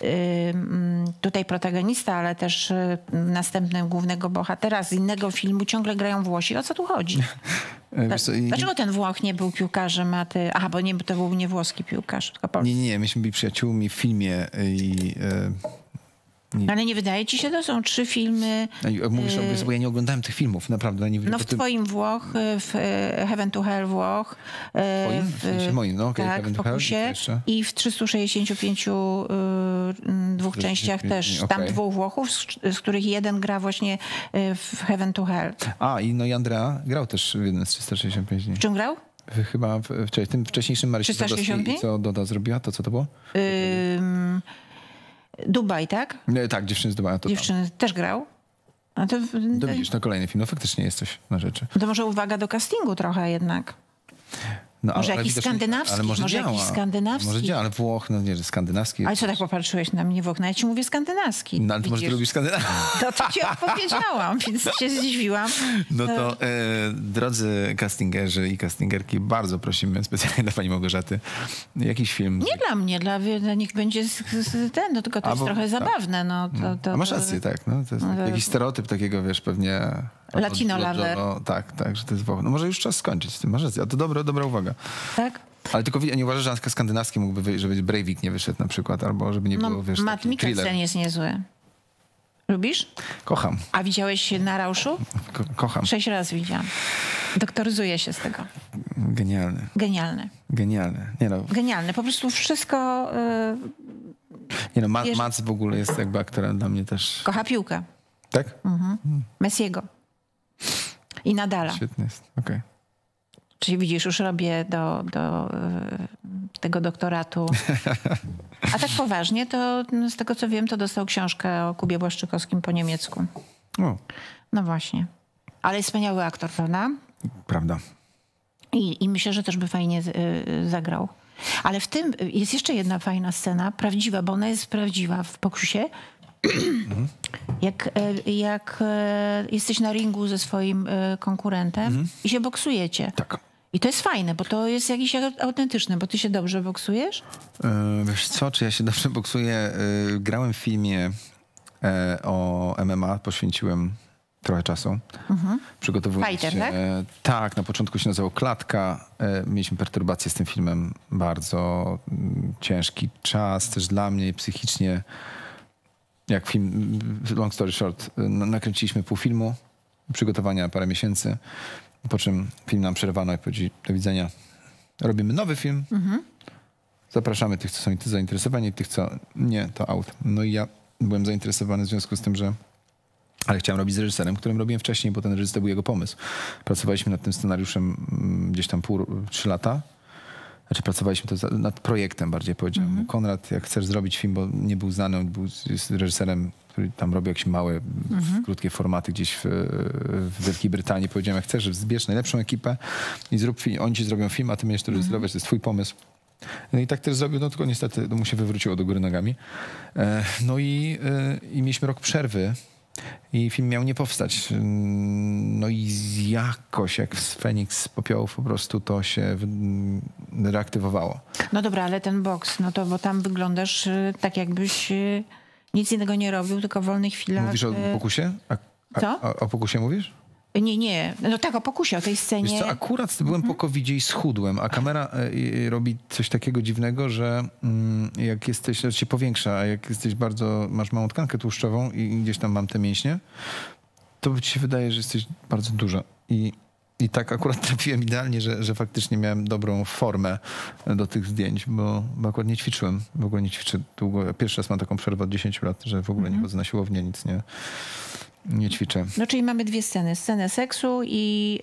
[SPEAKER 1] mm, tutaj protagonista, ale też y, następny głównego bohatera z innego filmu ciągle grają Włosi. O co tu chodzi? (laughs)
[SPEAKER 2] E,
[SPEAKER 1] Dlaczego ten Włoch nie był piłkarzem, a ty... Aha, bo nie, to był nie włoski piłkarz, tylko polski.
[SPEAKER 2] Nie, nie, nie, myśmy byli przyjaciółmi w filmie i... E,
[SPEAKER 1] Ale nie wydaje ci się, to są trzy filmy...
[SPEAKER 2] no mówisz, o- bo ja nie oglądałem tych filmów, naprawdę. Nie,
[SPEAKER 1] No w twoim Włoch, y, w y, Heaven to Hell Włoch. y,
[SPEAKER 2] Twoim? W sensie moim, no okej,
[SPEAKER 1] tak,
[SPEAKER 2] Heaven to Hell, i jeszcze?
[SPEAKER 1] W 365 y, mm, dwóch częściach też. Tam
[SPEAKER 2] okej.
[SPEAKER 1] dwóch Włochów, z, z których jeden gra właśnie y, w Heaven to Hell.
[SPEAKER 2] A, i no i Andrea grał też w jednym z 365 dni.
[SPEAKER 1] W czym grał?
[SPEAKER 2] Chyba w, w, w tym wcześniejszym Marysi
[SPEAKER 1] 365?
[SPEAKER 2] Zadowskiej, co Doda zrobiła, to co to było?
[SPEAKER 1] Ym, Dubaj, tak?
[SPEAKER 2] Nie, tak, dziewczyny z Dubaja, to
[SPEAKER 1] Dziewczyny też grał. A to,
[SPEAKER 2] tam. To widzisz, na kolejny film, no faktycznie jest coś na rzeczy.
[SPEAKER 1] to może uwaga do castingu trochę jednak.
[SPEAKER 2] No,
[SPEAKER 1] Może
[SPEAKER 2] ale
[SPEAKER 1] jakiś skandynawski,
[SPEAKER 2] ale może,
[SPEAKER 1] może
[SPEAKER 2] działa.
[SPEAKER 1] jakiś skandynawski.
[SPEAKER 2] Może działa, ale Włoch, no nie, że skandynawski.
[SPEAKER 1] Ale co tak popatrzyłeś na mnie Włoch? No ja ci mówię skandynawski.
[SPEAKER 2] No, ale to może ty lubisz Skandynawię. (laughs)
[SPEAKER 1] To, to ci odpowiedziałam, więc się zdziwiłam.
[SPEAKER 2] No to e, drodzy castingerzy i castingerki, bardzo prosimy, specjalnie dla pani Małgorzaty, jakiś film.
[SPEAKER 1] Nie dla mnie, dla, dla nich będzie z, z, ten, no tylko to jest trochę
[SPEAKER 2] tak.
[SPEAKER 1] zabawne. No, to, to,
[SPEAKER 2] A masz
[SPEAKER 1] to-
[SPEAKER 2] rację, tak. No, to jest
[SPEAKER 1] No to-
[SPEAKER 2] jakiś stereotyp takiego, wiesz, pewnie...
[SPEAKER 1] Latino lover.
[SPEAKER 2] No, tak, tak, że to jest Włoch. No może już czas skończyć z tym, masz rację. A to dobra, dobra uwaga.
[SPEAKER 1] Tak?
[SPEAKER 2] Ale tylko nie uważasz, że skandynawski mógłby wyjść, żeby Breivik nie wyszedł na przykład, albo żeby nie
[SPEAKER 1] No,
[SPEAKER 2] było, wiesz,
[SPEAKER 1] Matt Mikkelsen jest niezły. Lubisz?
[SPEAKER 2] Kocham,
[SPEAKER 1] A widziałeś na Rauszu?
[SPEAKER 2] ko kocham.
[SPEAKER 1] Sześć razy widziałam. Doktoryzuję się z tego.
[SPEAKER 2] Genialny,
[SPEAKER 1] Genialny.
[SPEAKER 2] genialny. Nie no,
[SPEAKER 1] Genialny. Po prostu wszystko y,
[SPEAKER 2] nie no Ma Mats w ogóle jest jakby aktorem dla mnie też...
[SPEAKER 1] kocha piłkę.
[SPEAKER 2] Tak?
[SPEAKER 1] Messiego. I Nadala.
[SPEAKER 2] Świetny jest, okej.
[SPEAKER 1] Czyli widzisz, już robię do, do y, tego doktoratu. A tak poważnie, to z tego co wiem, to dostał książkę o Kubie Błaszczykowskim po niemiecku.
[SPEAKER 2] O,
[SPEAKER 1] No właśnie. Ale jest wspaniały aktor, prawda?
[SPEAKER 2] prawda.
[SPEAKER 1] I, I myślę, że też by fajnie z- y, zagrał. Ale w tym jest jeszcze jedna fajna scena, prawdziwa, bo ona jest prawdziwa w pokusie. Jak e, jak e, jesteś na ringu ze swoim e, konkurentem i się boksujecie.
[SPEAKER 2] Tak.
[SPEAKER 1] I to jest fajne, bo to jest jakiś au- autentyczny, bo ty się dobrze boksujesz?
[SPEAKER 2] E, wiesz co, czy ja się dobrze boksuję? E, grałem w filmie o MMA, poświęciłem trochę czasu. Przygotowując
[SPEAKER 1] Fighter,
[SPEAKER 2] się.
[SPEAKER 1] tak?
[SPEAKER 2] E, tak, na początku się nazywał Klatka. E, mieliśmy perturbację z tym filmem. Bardzo mm, ciężki czas też dla mnie psychicznie. Jak film, long story short, na- nakręciliśmy pół filmu, przygotowania parę miesięcy, po czym film nam przerwano i powiedzieli do widzenia. Robimy nowy film, zapraszamy tych, co są zainteresowani, tych, co nie, to out. No i ja byłem zainteresowany w związku z tym, że ale chciałem robić z reżyserem, którym robiłem wcześniej, bo ten reżyser był jego pomysł. Pracowaliśmy nad tym scenariuszem mm, gdzieś tam pół, trzy lata. Znaczy pracowaliśmy to za, nad projektem bardziej powiedziałem. mu, Konrad, jak chcesz zrobić film, bo nie był znany, on był jest reżyserem, który tam robił jakieś małe, w, krótkie formaty gdzieś w, w Wielkiej Brytanii. Powiedziałem, jak chcesz, zbierz najlepszą ekipę i zrób film. Oni ci zrobią film, a ty będziesz to reżyserować, to jest twój pomysł. No i tak też zrobił, no tylko niestety mu się wywróciło do góry nogami. E, No i, e, i mieliśmy rok przerwy i film miał nie powstać. No i jakoś jak z Feniks z popiołów po prostu to się reaktywowało.
[SPEAKER 1] No dobra, ale ten boks, no to bo tam wyglądasz y, tak jakbyś y, nic innego nie robił, tylko w wolnych chwilach.
[SPEAKER 2] Mówisz o
[SPEAKER 1] y,
[SPEAKER 2] pokusie? A, a,
[SPEAKER 1] Co?
[SPEAKER 2] O, o pokusie mówisz?
[SPEAKER 1] Nie, nie. No tak, o pokusie, o tej scenie.
[SPEAKER 2] Wiesz co, akurat byłem po covid i schudłem, a kamera e, e, robi coś takiego dziwnego, że mm, jak jesteś, to się powiększa, a jak jesteś bardzo, masz małą tkankę tłuszczową i gdzieś tam mam te mięśnie, to ci się wydaje, że jesteś bardzo duża. I I tak akurat (laughs) trafiłem idealnie, że, że faktycznie miałem dobrą formę do tych zdjęć, bo, bo akurat nie ćwiczyłem. W ogóle nie ćwiczę długo. Pierwszy raz mam taką przerwę od 10 lat, że w ogóle nie chodzę na siłownię, nic nie, nie ćwiczę.
[SPEAKER 1] No czyli mamy dwie sceny. Scenę seksu i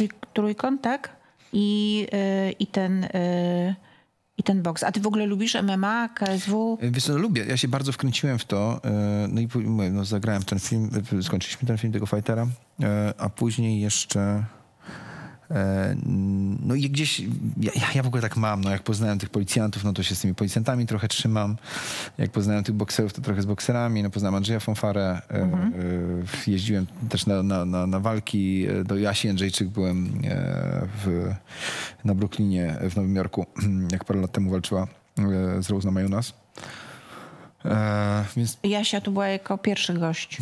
[SPEAKER 1] y, trójkąt, tak? I, y, i ten... Y, i ten boks. A ty w ogóle lubisz MMA, KSW?
[SPEAKER 2] Wiesz, no, lubię. Ja się bardzo wkręciłem w to. No i no, zagrałem ten film, skończyliśmy ten film tego fightera, a później jeszcze E, no i gdzieś, ja, ja, w ogóle tak mam, no jak poznałem tych policjantów, no to się z tymi policjantami trochę trzymam. Jak poznałem tych bokserów, to trochę z bokserami. No poznałem Andrzeja Fonfarę. E, mhm. E, jeździłem też na, na, na, na, walki do Jasi Jędrzejczyk. Byłem w, na Brooklynie w Nowym Jorku, (clears throat) jak parę lat temu walczyła z Rose na Majonas.
[SPEAKER 1] E, więc... Jasia tu była jako pierwszy gość.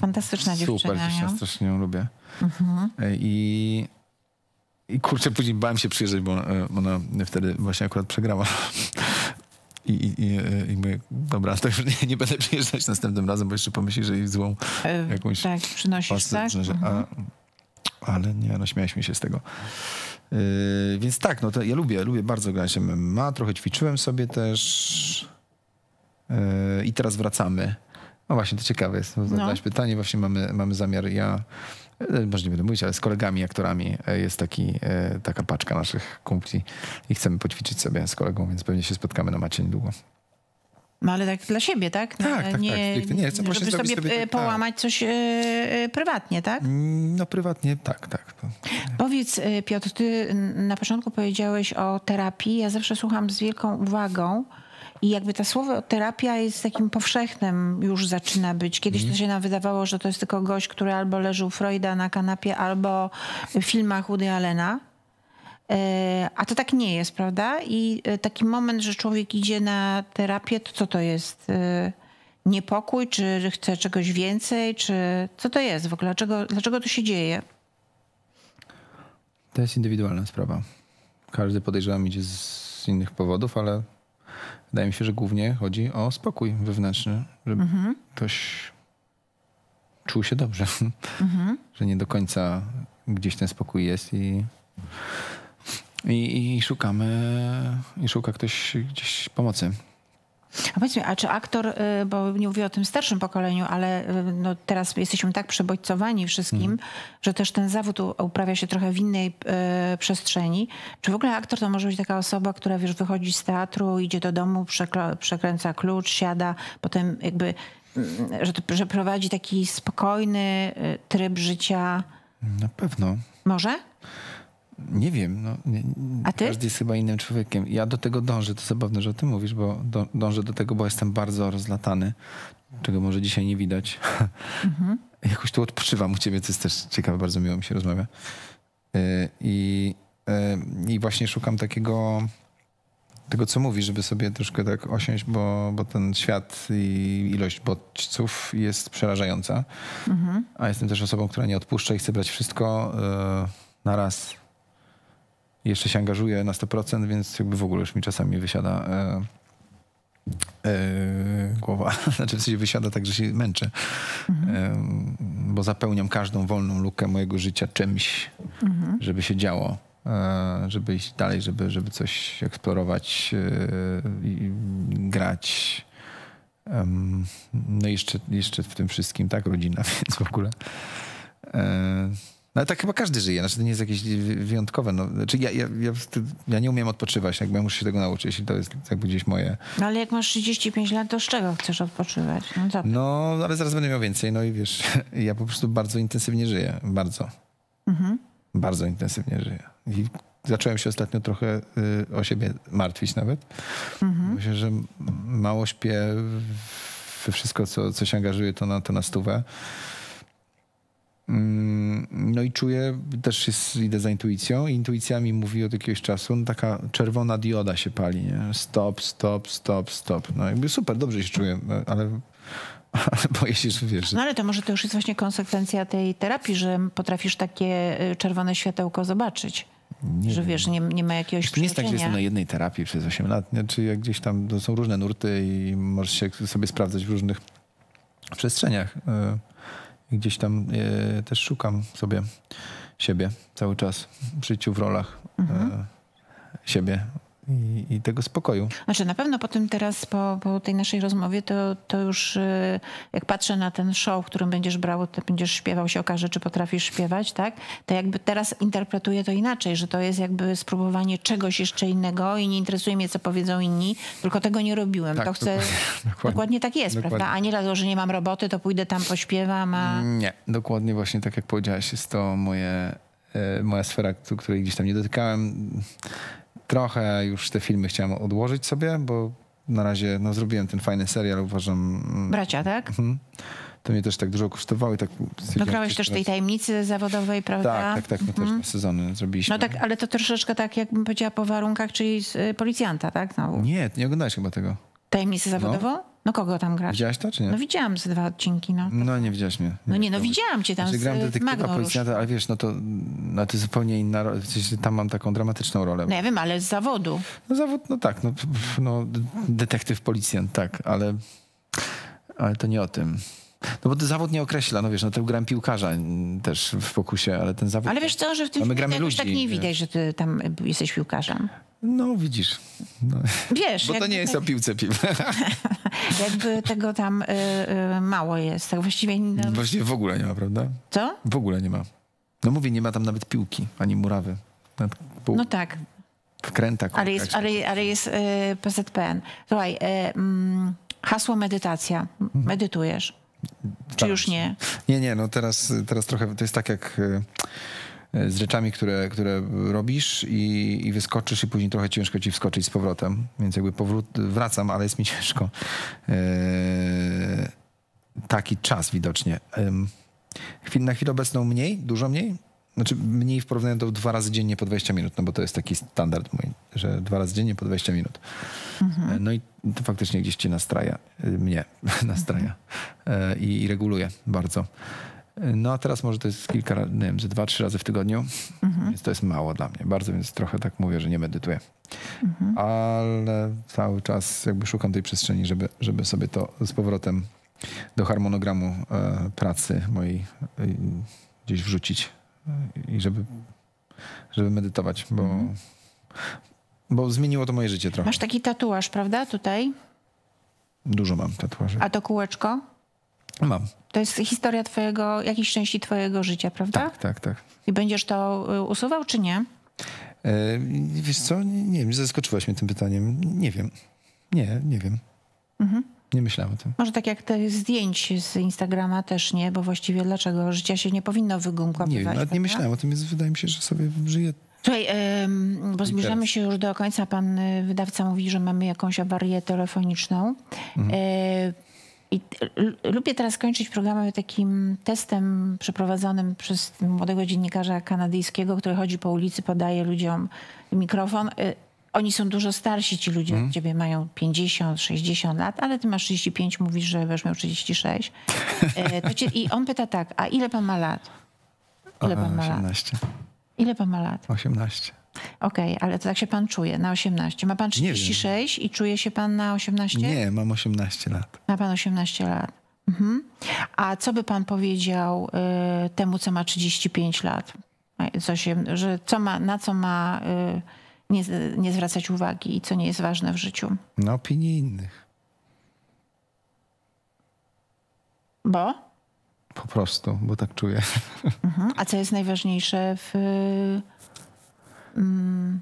[SPEAKER 1] Fantastyczna dziewczyna.
[SPEAKER 2] Super, ja strasznie ją lubię. Mhm. I i kurczę, później bałem się przyjeżdżać, bo e, ona wtedy właśnie akurat przegrała. I, i, i, e, i my, dobra, to już nie, nie, będę przyjeżdżać następnym razem, bo jeszcze pomyśli, że jej złą
[SPEAKER 1] e, jakąś... Tak, przynosisz, pasę, tak? Że, mhm.
[SPEAKER 2] a, ale nie, no śmialiśmy się z tego. Yy, więc tak, no to ja lubię, lubię bardzo grać MMA, trochę ćwiczyłem sobie też yy, i teraz wracamy. No właśnie, to ciekawe jest, no. zadałeś pytanie, właśnie mamy, mamy zamiar, ja może nie będę mówić, ale z kolegami, aktorami e, jest taki, e, taka paczka naszych kumpli i chcemy poćwiczyć sobie z kolegą, więc pewnie się spotkamy na macie niedługo.
[SPEAKER 1] No ale tak dla siebie, tak?
[SPEAKER 2] No, tak, tak, nie, tak. Nie, chcę
[SPEAKER 1] żeby sobie, sobie tak, połamać tak. coś e, prywatnie, tak?
[SPEAKER 2] No prywatnie, tak, tak.
[SPEAKER 1] Powiedz Piotr, ty na początku powiedziałeś o terapii. Ja zawsze słucham z wielką uwagą i jakby to słowo terapia jest takim powszechnym, już zaczyna być. Kiedyś mm. to się nam wydawało, że to jest tylko gość, który albo leży u Freuda na kanapie, albo w filmach Woody Allena. E, a to tak nie jest, prawda? I e, taki moment, że człowiek idzie na terapię, to co to jest? E, niepokój, czy chce czegoś więcej, czy co to jest w ogóle? Dlaczego, dlaczego to się dzieje?
[SPEAKER 2] To jest indywidualna sprawa. Każdy podejrzewam idzie z innych powodów, ale Wydaje mi się, że głównie chodzi o spokój wewnętrzny, żeby mhm. ktoś czuł się dobrze, (laughs) mhm. że nie do końca gdzieś ten spokój jest i, i, i szukamy, i szuka ktoś gdzieś pomocy.
[SPEAKER 1] A powiedz mi, a czy aktor, y, bo nie mówię o tym starszym pokoleniu, ale y, no teraz jesteśmy tak przebodźcowani wszystkim, mm. że też ten zawód uprawia się trochę w innej y, przestrzeni. Czy w ogóle aktor to może być taka osoba, która wiesz, wychodzi z teatru, idzie do domu, przekręca klucz, siada, potem jakby, mm, że, że prowadzi taki spokojny tryb życia?
[SPEAKER 2] Na pewno.
[SPEAKER 1] Może?
[SPEAKER 2] Nie wiem. No, nie? Każdy jest chyba innym człowiekiem. Ja do tego dążę. To zabawne, że o tym mówisz, bo do, dążę do tego, bo jestem bardzo rozlatany, czego może dzisiaj nie widać. Mhm. (laughs) Jakoś tu odpoczywam u ciebie, to jest też ciekawe, bardzo miło mi się rozmawia. E, I, e, i właśnie szukam takiego tego, co mówisz, żeby sobie troszkę tak osiąść, bo, bo ten świat i ilość bodźców jest przerażająca. Mhm. A jestem też osobą, która nie odpuszcza i chce brać wszystko yy, na raz jeszcze się angażuję na 100%, więc jakby w ogóle już mi czasami wysiada e, e, głowa. (laughs) Znaczy w sensie wysiada tak, że się męczę, mhm. e, bo zapełniam każdą wolną lukę mojego życia czymś, mhm. żeby się działo. Żeby iść dalej, żeby, żeby coś eksplorować, i grać. No i jeszcze, jeszcze w tym wszystkim, tak, rodzina, (laughs) więc w ogóle no ale tak chyba każdy żyje, znaczy to nie jest jakieś wyjątkowe. No, znaczy ja, ja, ja, ja nie umiem odpoczywać, jakby ja muszę się tego nauczyć i to jest jakby gdzieś moje...
[SPEAKER 1] No ale jak masz 35 lat, to z czego chcesz odpoczywać?
[SPEAKER 2] No, no ale zaraz będę miał więcej, no i wiesz, (laughs) ja po prostu bardzo intensywnie żyję, bardzo. Mhm. Bardzo intensywnie żyję. I zacząłem się ostatnio trochę y, o siebie martwić nawet. Mhm. Myślę, że mało śpię we wszystko, co, co się angażuje, to na, to na stówę. Mm, no i czuję, też jest, idę za intuicją i intuicja mi mówi od jakiegoś czasu, no taka czerwona dioda się pali, nie? Stop, stop, stop, stop. No jakby super, dobrze się czuję, no, ale, (laughs) ale boję się, że wiesz...
[SPEAKER 1] No ale to może to już jest właśnie konsekwencja tej terapii, że potrafisz takie y, czerwone światełko zobaczyć. Nie że wiem. wiesz, nie, nie ma jakiegoś
[SPEAKER 2] To nie jest tak, że jestem na jednej terapii przez 8 lat, nie? czy jak gdzieś tam, to są różne nurty i możesz się sobie sprawdzać w różnych przestrzeniach. Y, gdzieś tam e, też szukam sobie siebie cały czas w życiu, w rolach e, siebie i, i tego spokoju.
[SPEAKER 1] Znaczy na pewno po tym teraz, po, po tej naszej rozmowie, to, to już y, jak patrzę na ten show, w którym będziesz brał, to będziesz śpiewał, się okaże, czy potrafisz śpiewać, tak? To jakby teraz interpretuję to inaczej, że to jest jakby spróbowanie czegoś jeszcze innego i nie interesuje mnie, co powiedzą inni, tylko tego nie robiłem.
[SPEAKER 2] Tak,
[SPEAKER 1] to chcę...
[SPEAKER 2] dokładnie, (laughs) dokładnie.
[SPEAKER 1] Dokładnie tak jest,
[SPEAKER 2] Dokładnie.
[SPEAKER 1] prawda? A nie dlatego, że nie mam roboty, to pójdę tam pośpiewam, a...
[SPEAKER 2] Nie, dokładnie właśnie tak jak powiedziałaś, jest to moje, e, moja sfera, której gdzieś tam nie dotykałem. Trochę już te filmy chciałem odłożyć sobie, bo na razie no, zrobiłem ten fajny serial, uważam. mm,
[SPEAKER 1] Bracia, tak?
[SPEAKER 2] mhm. To mnie też tak dużo kosztowało i tak...
[SPEAKER 1] No grałeś też tej tajemnicy zawodowej, prawda?
[SPEAKER 2] Tak, tak, tak, no też dwa sezony zrobiliśmy.
[SPEAKER 1] No tak, ale to troszeczkę tak, jakbym powiedziała, po warunkach, czyli z y, policjanta, tak? Znowu.
[SPEAKER 2] Nie, nie oglądałeś chyba tego.
[SPEAKER 1] Tajemnicę zawodową? No kogo tam grasz?
[SPEAKER 2] Widziałaś to, czy nie?
[SPEAKER 1] No widziałam ze dwa odcinki, no.
[SPEAKER 2] No nie widziałaś mnie.
[SPEAKER 1] No nie, no widziałam cię tam
[SPEAKER 2] Znaczy,
[SPEAKER 1] z
[SPEAKER 2] gram
[SPEAKER 1] y,
[SPEAKER 2] detektywa, policjanta, ale wiesz, no to, no to zupełnie inna rola. Tam mam taką dramatyczną rolę.
[SPEAKER 1] No ja wiem, ale z zawodu.
[SPEAKER 2] No zawód, no tak, no, no detektyw, policjant, tak, ale, ale to nie o tym. No bo ten zawód nie określa, no wiesz, no to gram piłkarza też w pokusie, ale ten zawód...
[SPEAKER 1] Ale wiesz co, że w tym
[SPEAKER 2] A my gramy
[SPEAKER 1] tak nie widać, że ty tam jesteś piłkarzem.
[SPEAKER 2] No widzisz. No.
[SPEAKER 1] Wiesz,
[SPEAKER 2] Bo to nie jest o piłce pił. (laughs) (laughs)
[SPEAKER 1] jakby tego tam y, y, mało jest. Tak właściwie, no,
[SPEAKER 2] Właściwie w ogóle nie ma, prawda?
[SPEAKER 1] co?
[SPEAKER 2] W ogóle nie ma. No mówię, nie ma tam nawet piłki, ani murawy. Pół,
[SPEAKER 1] No tak,
[SPEAKER 2] wkręta.
[SPEAKER 1] ale jest, ale, ale jest y, PZPN. Słuchaj, y, mm, hasło medytacja. Medytujesz. Czy
[SPEAKER 2] Staram
[SPEAKER 1] już nie?
[SPEAKER 2] Nie, nie, no teraz, teraz trochę to jest tak jak e, z rzeczami, które, które robisz i, i wyskoczysz i później trochę ciężko ci wskoczyć z powrotem, więc jakby powrót, wracam, ale jest mi (laughs) ciężko. E, taki czas widocznie. Na chwilę obecną mniej, dużo mniej. Znaczy mniej w porównaniu do dwa razy dziennie po 20 minut, no bo to jest taki standard mój, że dwa razy dziennie po 20 minut. E, No i to faktycznie gdzieś cię nastraja, e, mnie (laughs) nastraja e, i, i reguluje bardzo. E, No a teraz może to jest kilka, nie wiem, ze dwa, trzy razy w tygodniu, więc to jest mało dla mnie. Bardzo, więc trochę tak mówię, że nie medytuję. Ale cały czas jakby szukam tej przestrzeni, żeby, żeby sobie to z powrotem do harmonogramu pracy mojej e, gdzieś wrzucić i żeby, żeby medytować, bo, bo zmieniło to moje życie trochę.
[SPEAKER 1] Masz taki tatuaż, prawda? Tutaj.
[SPEAKER 2] Dużo mam tatuaży.
[SPEAKER 1] A to kółeczko?
[SPEAKER 2] Mam.
[SPEAKER 1] To jest historia twojego, jakiejś części twojego życia, prawda?
[SPEAKER 2] Tak, tak, tak.
[SPEAKER 1] I będziesz to y, usuwał, czy nie?
[SPEAKER 2] E, wiesz co, nie, nie wiem, zaskoczyłaś mnie tym pytaniem. Nie wiem. Nie, nie wiem. Nie myślałem o tym.
[SPEAKER 1] Może tak jak te zdjęć z Instagrama też nie, bo właściwie dlaczego? Życia się nie powinno wygumkławywać.
[SPEAKER 2] Nie wiem, nawet nie myślałem o tym, więc wydaje mi się, że sobie żyję.
[SPEAKER 1] Słuchaj, bo zbliżamy się już do końca. Pan y, wydawca mówi, że mamy jakąś awarię telefoniczną.
[SPEAKER 2] Mhm.
[SPEAKER 1] E, I lubię teraz kończyć programy takim testem przeprowadzonym przez młodego dziennikarza kanadyjskiego, który chodzi po ulicy, podaje ludziom mikrofon. E, Oni są dużo starsi, ci ludzie
[SPEAKER 2] Mhm.
[SPEAKER 1] od ciebie mają 50, 60 lat, ale ty masz 35, mówisz, że będziesz miał 36. E, cię, I on pyta tak, a ile pan ma lat? Ile pan ma lat?
[SPEAKER 2] 18.
[SPEAKER 1] Ile pan ma lat?
[SPEAKER 2] 18.
[SPEAKER 1] Okej, ale to tak się pan czuje na 18. Ma pan
[SPEAKER 2] Nie wiem.
[SPEAKER 1] 36 i czuje się pan na 18?
[SPEAKER 2] Nie, mam 18 lat.
[SPEAKER 1] Ma pan 18 lat. Mhm. A co by pan powiedział y, temu, co ma 35 lat? Co się, że co ma, na co ma y, nie, nie zwracać uwagi i co nie jest ważne w życiu?
[SPEAKER 2] Na opinii innych.
[SPEAKER 1] Bo?
[SPEAKER 2] Po prostu, bo tak czuję. (laughs)
[SPEAKER 1] Mhm. A co jest najważniejsze w, mm,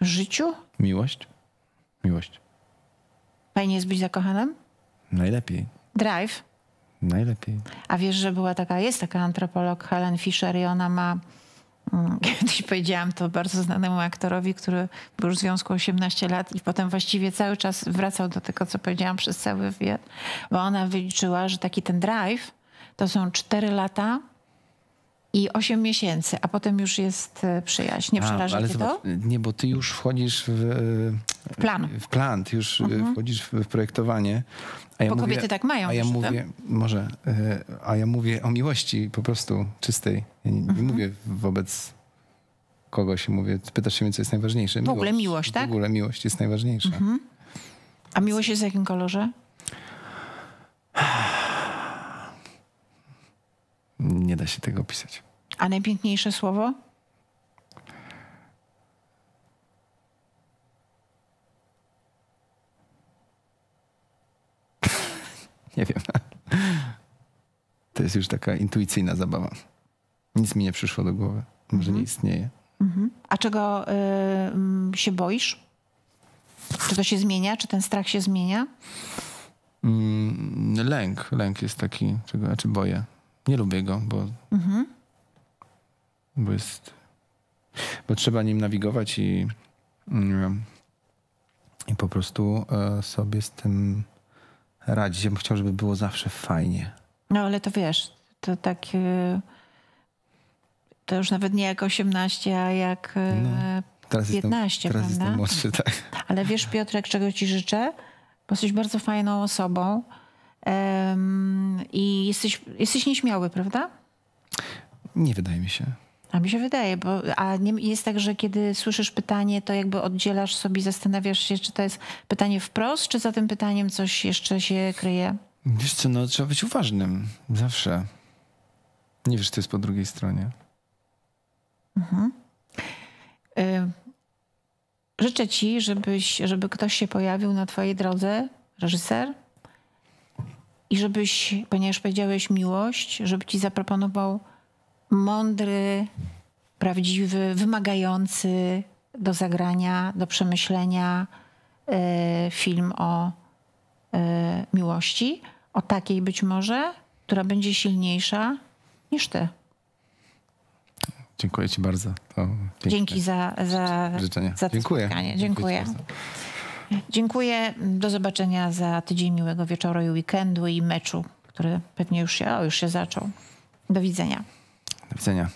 [SPEAKER 1] w życiu?
[SPEAKER 2] Miłość? Miłość.
[SPEAKER 1] Fajnie jest być zakochanym?
[SPEAKER 2] Najlepiej.
[SPEAKER 1] Drive?
[SPEAKER 2] Najlepiej.
[SPEAKER 1] A wiesz, że była taka, jest taka antropolog Helen Fisher i ona ma, kiedyś powiedziałam to bardzo znanemu aktorowi, który był już w związku 18 lat i potem właściwie cały czas wracał do tego, co powiedziałam przez cały wywiad, bo ona wyliczyła, że taki ten drive to są 4 lata i 8 miesięcy, a potem już jest e, przyjaźń. Nie przeraża cię to?
[SPEAKER 2] nie, bo ty już wchodzisz w,
[SPEAKER 1] W plan.
[SPEAKER 2] w plan, ty już e, wchodzisz w, w projektowanie. A ja
[SPEAKER 1] Bo
[SPEAKER 2] mówię,
[SPEAKER 1] kobiety tak mają,
[SPEAKER 2] A ja
[SPEAKER 1] wiesz,
[SPEAKER 2] mówię, może, e, a ja mówię o miłości po prostu czystej. Ja nie,
[SPEAKER 1] Mhm.
[SPEAKER 2] nie mówię wobec kogoś, mówię, pytasz się mnie, co jest najważniejsze.
[SPEAKER 1] W ogóle miłość, tak?
[SPEAKER 2] W ogóle miłość jest najważniejsza.
[SPEAKER 1] A miłość jest w jakim kolorze?
[SPEAKER 2] Nie, da się tego opisać.
[SPEAKER 1] A najpiękniejsze słowo? (laughs)
[SPEAKER 2] Nie wiem. To jest już taka intuicyjna zabawa. Nic mi nie przyszło do głowy. Może nie istnieje.
[SPEAKER 1] A czego y, się boisz? Czy to się zmienia? Czy ten strach się zmienia?
[SPEAKER 2] Mm, lęk. Lęk jest taki, czego znaczy boję. Nie lubię go, bo, bo jest. Bo trzeba nim nawigować i, i po prostu e, sobie z tym radzić. Ja bym chciał, żeby było zawsze fajnie.
[SPEAKER 1] No ale to wiesz, to tak... y, To już nawet nie jak 18, a jak y,
[SPEAKER 2] No, Teraz
[SPEAKER 1] 15,
[SPEAKER 2] jestem, teraz
[SPEAKER 1] prawda?
[SPEAKER 2] jestem młodszy, tak.
[SPEAKER 1] Ale wiesz, Piotrek, czego ci życzę? Bo jesteś bardzo fajną osobą em, i jesteś, jesteś nieśmiały, prawda?
[SPEAKER 2] Nie wydaje mi się.
[SPEAKER 1] A mi się wydaje, bo a nie, jest tak, że kiedy słyszysz pytanie, to jakby oddzielasz sobie, zastanawiasz się, czy to jest pytanie wprost, czy za tym pytaniem coś jeszcze się kryje.
[SPEAKER 2] Wiesz co, no trzeba być uważnym. Zawsze. Nie wiesz, co jest po drugiej stronie.
[SPEAKER 1] Y, Życzę ci, żebyś, żeby ktoś się pojawił na twojej drodze, reżyser, i żebyś, ponieważ powiedziałeś miłość, żeby ci zaproponował mądry, prawdziwy, wymagający do zagrania, do przemyślenia y, film o y, miłości, o takiej być może, która będzie silniejsza niż ty.
[SPEAKER 2] Dziękuję ci bardzo.
[SPEAKER 1] Dzięki za, za,
[SPEAKER 2] życzenia.
[SPEAKER 1] za
[SPEAKER 2] Dziękuję. Dziękuję
[SPEAKER 1] Dziękuję. Dziękuję. Do zobaczenia za tydzień miłego wieczoru i weekendu i meczu, który pewnie już się, o, już się zaczął. Do widzenia.
[SPEAKER 2] Do widzenia.